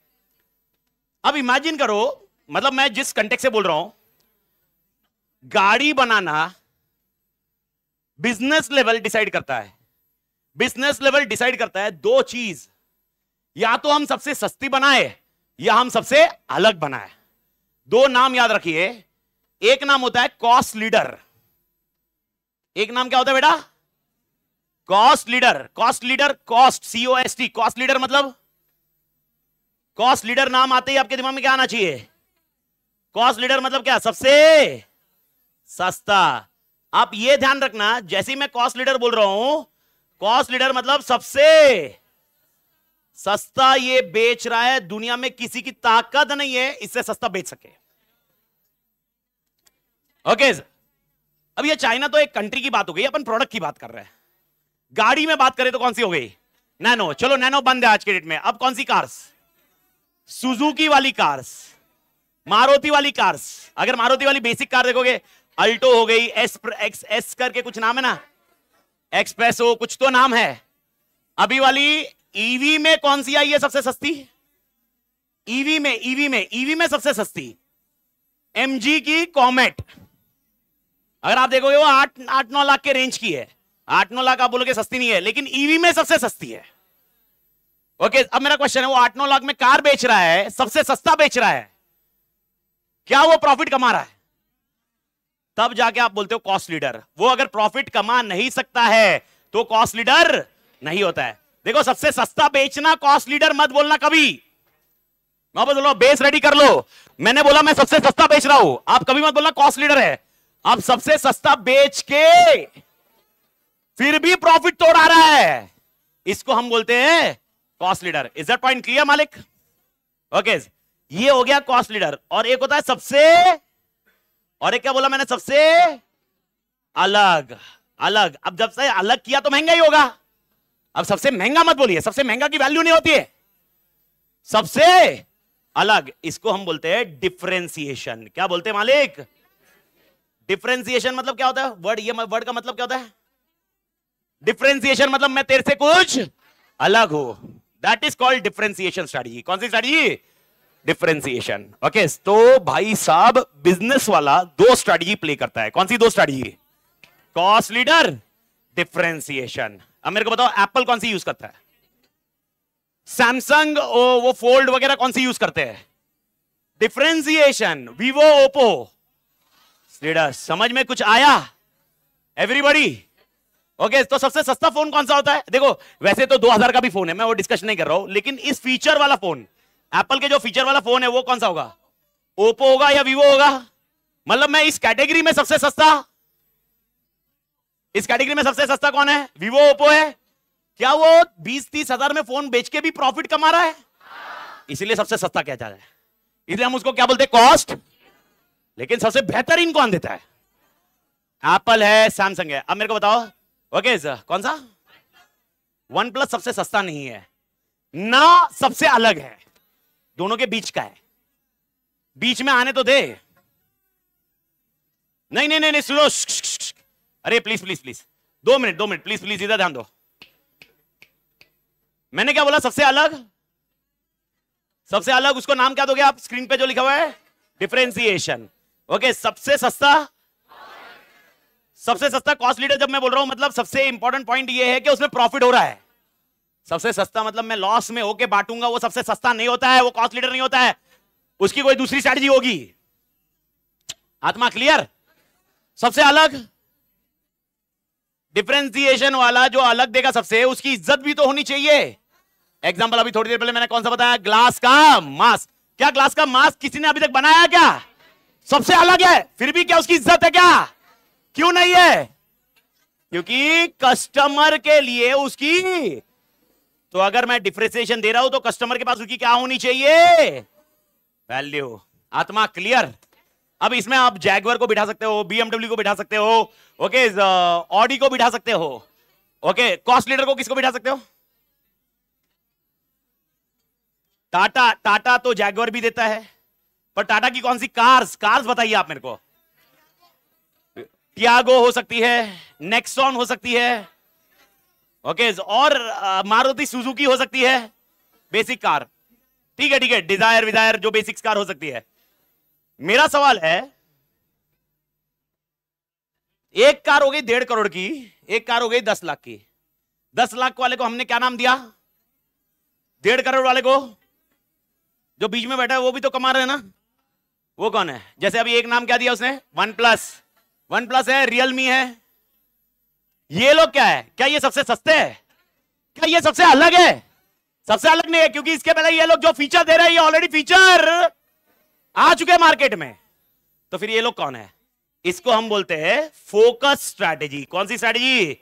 अब इमेजिन करो मतलब मैं जिस कंटेक्ट से बोल रहा हूँ गाड़ी बनाना बिज़नेस लेवल डिसाइड करता है। बिज़नेस लेवल डिसाइड करता है दो चीज़। या तो हम सबसे सस्ती बनाए, या हम सबसे अलग बनाए। दो नाम याद रखिए। एक नाम होता है कॉस्ट लीडर एक नाम क्या होता है बेटा? Cost leader cost leader cost C O S T cost leader मतलब? कॉस्ट लीडर नाम आते ही आपके दिमाग में क्या आना चाहिए? कॉस्ट लीडर मतलब क्या? सबसे सस्ता। आप ये ध्यान रखना जैसे मैं कॉस्ट लीडर बोल रहा हूँ कॉस्ट लीडर मतलब सबसे सस्ता ये बेच रहा है दुनिया में किसी की ताकत नहीं है इससे सस्ता बेच सके। ओके okay, अब ये चाइना तो एक कंट्री की बात हो गई अपन प्रोडक्ट की बात कर रहे हैं। गाड़ी में बात करें तो कौन सी हो गई? नैनो चलो नैनो बंद है आज के डेट में। अब कौन सी कार्स सुजुकी वाली कार्स मारुति वाली कार्स अगर मारुति वाली बेसिक कार देखोगे अल्टो हो गई एस एक्स एस करके कुछ नाम है ना? एक्सप्रेसो कुछ तो नाम है। अभी वाली ईवी में कौन सी आई है सबसे सस्ती? ईवी में ईवी में ईवी में सबसे सस्ती। एमजी की कॉमेट अगर आप देखोगे वो आठ आठ, नौ लाख के रेंज की है। आठ, नौ लाख आप बोलोगे सस्ती नहीं है, लेकिन ईवी में सबसे सस्ती है। ओके अब मेरा क्वेश्चन है, वो आठ, नौ लाख में कार बेच रहा है, सबसे सस्ता बेच रहा है। क्या वो प्रॉफिट कमा रहा है? तब जाके आप बोलते हो कॉस्ट लीडर वो अगर प्रॉफिट कमा नहीं सकता है तो कॉस्ट लीडर नहीं होता है। देखो, सबसे सस्ता बेचना कॉस्ट लीडर मत बोलना कभी। मैं बोलो बेस रेडी कर लो। मैंने बोला, मैं सबसे सस्ता बेच रहा हूँ। आप कभी मत बोलना कॉस्ट लीडर है। आप सबसे सस्ता बेच के फिर भी प्रॉफिट तोड़ आ रहा है। इसको हम बोलते हैं cost leader is that point clear मालिक? ओके ये हो गया कॉस्ट लीडर और एक होता है सबसे और एक क्या बोला मैंने सबसे? अलग अलग। अब जब से अलग किया तो महँगा ही होगा। अब सबसे महँगा मत बोलिए, सबसे महँगा की वैल्यू नहीं होती है। सबसे अलग, इसको हम बोलते हैं डिफ्रेंसिएशन क्या बोलते हैं मालिक? डिफ्रेंसिएशन मतलब क्या होता है? वर्ड ये वर्ड का मतलब क्या होता है? डिफ्रेंसिएशन मतलब मैं तेरे से कुछ अलग हूँ। That is called differentiation strategy कौन सी स्ट्रेटजी डिफ्रेंसिएशन ओके तो भाई साहब बिज़नेस वाला दो स्ट्रेटजी प्ले करता है। कौन सी दो स्ट्रेटजी कॉस्ट लीडर डिफ्रेंसिएशन अब मेरे को बताओ एप्पल कौन सी यूज़ करता है? सैमसंग वो फोल्ड वगैरह कौन सी यूज़ करते हैं? डिफ्रेंसिएशन वीवो ओप्पो लीडर समझ में कुछ आया? एवरीबडी ओके okay, तो सबसे सस्ता फ़ोन कौन सा होता है? देखो वैसे तो 2000 का भी फ़ोन है मैं वो डिस्कशन नहीं कर रहा हूँ लेकिन इस फीचर वाला फ़ोन एप्पल के जो फीचर वाला फ़ोन है, वो कौन सा होगा? ओप्पो होगा या वीवो होगा? मतलब मैं इस कैटेगरी में सबसे सस्ता इस कैटेगरी में सबसे सस्ता कौन है? वीवो ओप्पो है। क्या वो बीस तीस हज़ार में फ़ोन बेच के भी प्रॉफिट कमा रहा है? इसलिए सबसे सस्ता क्या जाता है। इसलिए हम उसको क्या बोलते हैं? कॉस्ट लेकिन सबसे बेहतरीन कौन देता है। एप्पल है सैमसंग है। अब मेरे को बताओ। ओके सर कौन सा? वन प्लस सबसे सस्ता नहीं है। ना सबसे अलग है। दोनों के बीच का है। बीच में आने तो दे। नहीं नहीं नहीं, नहीं सुनो अरे प्लीज़ प्लीज़ प्लीज़ दो मिनट दो मिनट प्लीज़ प्लीज़ इधर ध्यान दो। मैंने क्या बोला सबसे अलग? सबसे अलग उसको नाम क्या दोगे आप? स्क्रीन पे जो लिखा हुआ है डिफ्रेंसिएशन ओके सबसे सस्ता? सबसे सस्ता कॉस्ट लीडर जब मैं बोल रहा हूँ मतलब सबसे इंपॉर्टेंट पॉइंट ये है कि उसमें प्रॉफिट हो रहा है। सबसे सस्ता मतलब मैं लॉस में होके बांटूँगा, वो सबसे सस्ता नहीं होता है, वो कॉस्ट लीडर नहीं होता है। उसकी कोई दूसरी स्ट्रैटेजी होगी। आत्मा क्लियर सबसे अलग? डिफ्रेंसिएशन वाला जो अलग देगा सबसे, उसकी इज़्ज़त भी तो होनी चाहिए। एग्ज़ाम्पल अभी थोड़ी देर पहले मैंने कौन सा बताया? ग्लास का मास्क क्या ग्लास का मास्क किसी ने अभी तक बनाया क्या? सबसे अलग है, फिर भी क्या उसकी इज़्ज़त है क्या? क्यों नहीं है? क्योंकि कस्टमर के लिए उसकी तो अगर मैं डिफ्रेंसिएशन दे रहा हूँ तो कस्टमर के पास उसकी क्या होनी चाहिए? वैल्यू आत्मा क्लियर अब इसमें आप जैगवर को बिठा सकते हो बीएमडब्ल्यू को बिठा सकते हो ओके ऑडी को बिठा सकते हो ओके कॉस्ट लीडर को किसको बिठा सकते हो? टाटा टाटा तो जैगवर भी देता है, पर टाटा की कौन सी कार्स कार्स बताइए आप मेरे को. टियागो हो सकती है नेक्सॉन हो सकती है ओके और मारुति सुजुकी हो सकती है? बेसिक कार ठीक है ठीक है डिज़ायर विजायर जो बेसिक कार हो सकती है। मेरा सवाल है, एक कार हो गई डेढ़ करोड़ की, एक कार हो गई दस लाख की। दस लाख वाले को हमने क्या नाम दिया? डेढ़ करोड़ वाले को? जो बीच में बैठा है, वो भी तो कमा रहे हैं ना? वो कौन है? जैसे अभी एक नाम क्या दिया उसने? One plus. वन प्लस है, रियलमी है। ये लोग क्या है? क्या ये सबसे सस्ते है? क्या ये सबसे अलग है? सबसे अलग नहीं है, क्योंकि इसके पहले ये लोग जो फीचर दे रहे हैं, ये ऑलरेडी फीचर आ चुके हैं मार्केट में। तो फिर ये लोग कौन है? इसको हम बोलते हैं फोकस स्ट्रैटेजी कौन सी स्ट्रैटेजी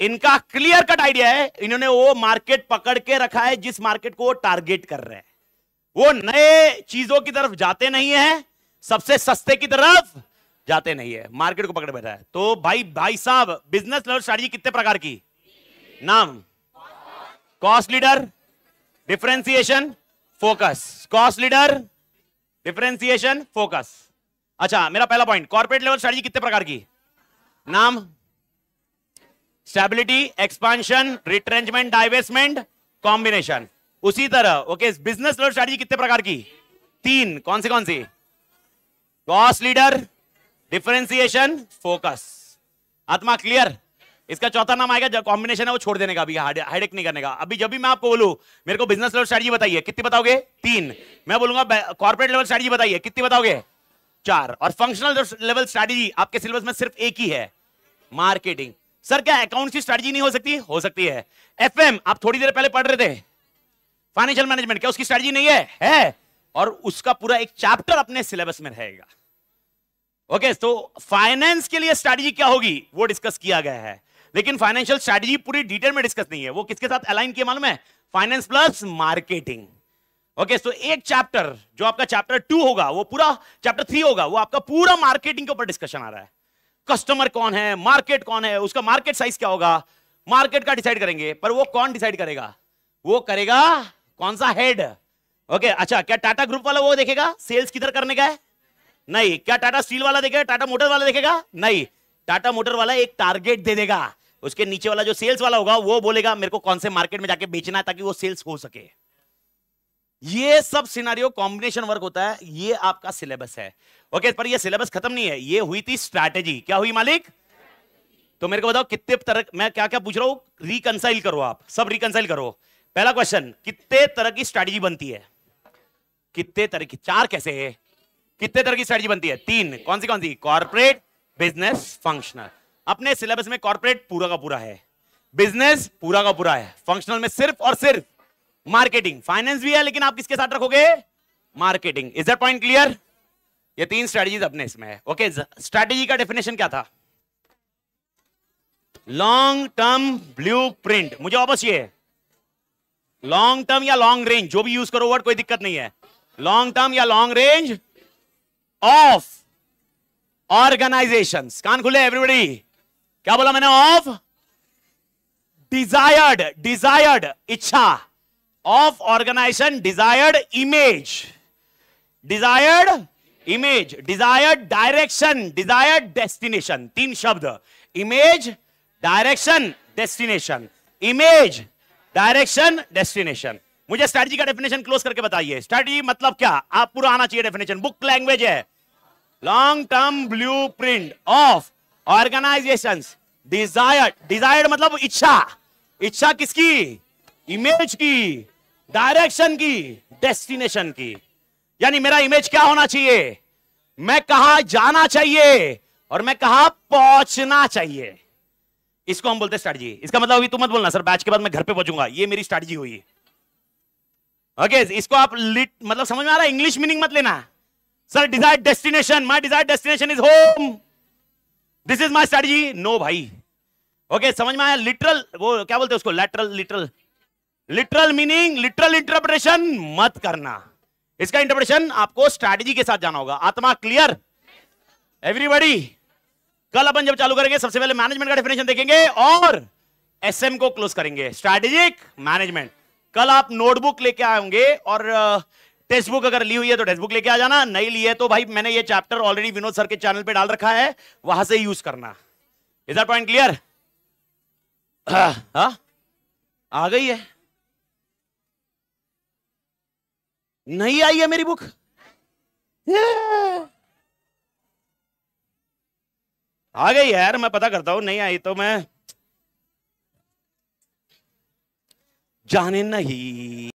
इनका क्लियर कट आइडिया है। इन्होंने वो मार्केट पकड़ के रखा है, जिस मार्केट को वो टारगेट कर रहे हैं। वो नए चीज़ों की तरफ़ जाते नहीं है, सबसे सस्ते की तरफ़ जाते नहीं है। मार्केट को पकड़ बैठा है। तो भाई भाई साहब बिज़नेस लेवल स्ट्रैटेजी कितने प्रकार की? नाम? Cost leader differentiation focus cost leader differentiation focus अच्छा मेरा पहला पॉइंट कॉर्पोरेट लेवल स्ट्रैटेजी कितने प्रकार की? नाम? Stability expansion retrenchment divestment combination उसी तरह ओके बिज़नेस लेवल स्ट्रैटेजी कितने प्रकार की? तीन। कौन सी कौन सी? कॉस्ट लीडर डिफरेंशिएशन फोकस आत्मा क्लियर इसका चौथा नाम आएगा जो कॉम्बिनेशन है वो छोड़ देने का अभी हेडेक नहीं करने का। अभी जब भी मैं आपको बोलूँ, मेरे को बिज़नेस लेवल स्ट्रैटेजी बताइए, कितनी बताओगे? तीन। मैं बोलूँगा कॉर्पोरेट लेवल स्ट्रैटेजी बताइए, कितनी बताओगे? चार। और फंक्शनल लेवल स्ट्रैटेजी आपके सिलेबस में सिर्फ़ एक ही है। मार्केटिंग सर क्या अकाउंट की स्ट्रैटेजी नहीं हो सकती? हो सकती है। एफएम आप थोड़ी देर पहले पढ़ रहे थे। फाइनेंशियल मैनेजमेंट क्या उसकी स्ट्रैटेजी नहीं है? है। और उसका पूरा एक चैप्टर अपने सिलेबस में रहेगा। ओके okay, तो फाइनेंस के लिए स्ट्रैटेजी क्या होगी? वो डिस्कस किया गया है। लेकिन फाइनेंशियल स्ट्रैटेजी पूरी डिटेल में डिस्कस नहीं है। वो किसके साथ अलाइन किया मालूम है? फाइनेंस प्लस मार्केटिंग ओके तो एक चैप्टर जो आपका चैप्टर टू होगा वो पूरा चैप्टर थ्री होगा वो आपका पूरा मार्केटिंग के ऊपर डिस्कशन आ रहा है। कस्टमर कौन है? मार्केट कौन है? उसका मार्केट साइज़ क्या होगा? मार्केट का डिसाइड करेंगे पर वो कौन डिसाइड करेगा? वो करेगा कौन सा हेड ओके okay, अच्छा क्या टाटा ग्रुप वाला वो देखेगा? सेल्स किधर करने का है? नहीं, क्या टाटा स्टील वाला देखेगा, टाटा मोटर वाला देखेगा? नहीं, टाटा मोटर वाला एक टारगेट दे देगा। उसके नीचे वाला जो सेल्स वाला होगा, वो बोलेगा, मेरे को कौन से मार्केट में जाके बेचना है ताकि वो सेल्स हो सके। ये सब सिनारियो कॉम्बिनेशन वर्क होता है, ये आपका सिलेबस है। ओके पर ये सिलेबस खत्म नहीं है, ये हुई थी स्ट्रैटेजी क्या हुई मालिक? तो मेरे को बताओ, कितने तरह, मैं क्या क्या पूछ रहा हूँ? रिकनसाइल करो आप, सब रिकनसाइल करो। पहला क्वेश्चन कितने तरह की स्ट्रैटेजी बनती है? कितने तरह की, चार कैसे है? कितने तरह की स्ट्रैटेजी बनती है? तीन। कौन सी कौन सी? कॉर्पोरेट बिज़नेस फंक्शनल अपने सिलेबस में कॉर्पोरेट पूरा का पूरा है। बिज़नेस पूरा का पूरा है। फंक्शनल में सिर्फ़ और सिर्फ़ मार्केटिंग फाइनेंस भी है, लेकिन आप किसके साथ रखोगे? मार्केटिंग इज़ पॉइंट क्लियर ये तीन स्ट्रेटजीज अपने इसमें है। ओके स्ट्रेटेजी का डेफिनेशन क्या था? लॉन्ग टर्म ब्लू प्रिंट मुझे वापस ये। लॉन्ग टर्म या लॉन्ग रेंज जो भी यूज़ करो वर्ड कोई दिक्कत नहीं है। लॉन्ग टर्म या लॉन्ग रेंज ऑफ़ ऑर्गेनाइजेशन कान खुले एवरीबडी क्या बोला मैंने? ऑफ़ डिजायर्ड डिजायर्ड इच्छा. Of organisation desired image desired image desired direction desired destination तीन शब्द. Image direction destination image direction destination मुझे स्ट्रेटजी का डेफिनेशन क्लोज करके बताइए. स्ट्रेटजी मतलब क्या? आप पूरा आना चाहिए डेफिनेशन बुक लैंग्वेज है. Long term blueprint of organisation desire desired मतलब इच्छा। इच्छा किसकी? इमेज की। डायरेक्शन की। डेस्टिनेशन की। यानी मेरा इमेज क्या होना चाहिए? मैं कहा जाना चाहिए? और मैं कहा पहुँचना चाहिए? इसको हम बोलते स्ट्रेटजी इसका मतलब अभी तुम मत बोलना सर। बैच के बाद मैं घर पे पहुंचूँगा। ये मेरी स्ट्रेटजी हुई। ओके okay, इसको आप लिट मतलब समझ में आ रहा है? इंग्लिश मीनिंग मत लेना। Sir desire destination my desire destination is home this is my strategy no भाई ओके okay, समझ में आया लिटरल वो क्या बोलते हैं उसको lateral literal literal meaning literal interpretation मत करना इसका इंटरप्रिटेशन आपको स्ट्रैटेजी के साथ जाना होगा आत्मा क्लियर एवरीबॉडी कल अपन जब चालू करेंगे सबसे पहले मैनेजमेंट का डेफिनेशन देखेंगे और एसएम को क्लोज करेंगे स्ट्रैटेजिक मैनेजमेंट कल आप नोटबुक लेके आएँगे और टेक्स्ट बुक अगर ली हुई है तो टेक्स्ट बुक लेके आ जाना। नहीं ली है तो भाई मैंने ये चैप्टर ऑलरेडी विनोद सर के चैनल पे डाल रखा है, वहाँ से यूज़ करना। इज़ दैट पॉइंट क्लियर आ गई है। नहीं आई है मेरी बुक। आ गई यार, मैं पता करता हूँ, नहीं आई तो मैं जाने नहीं।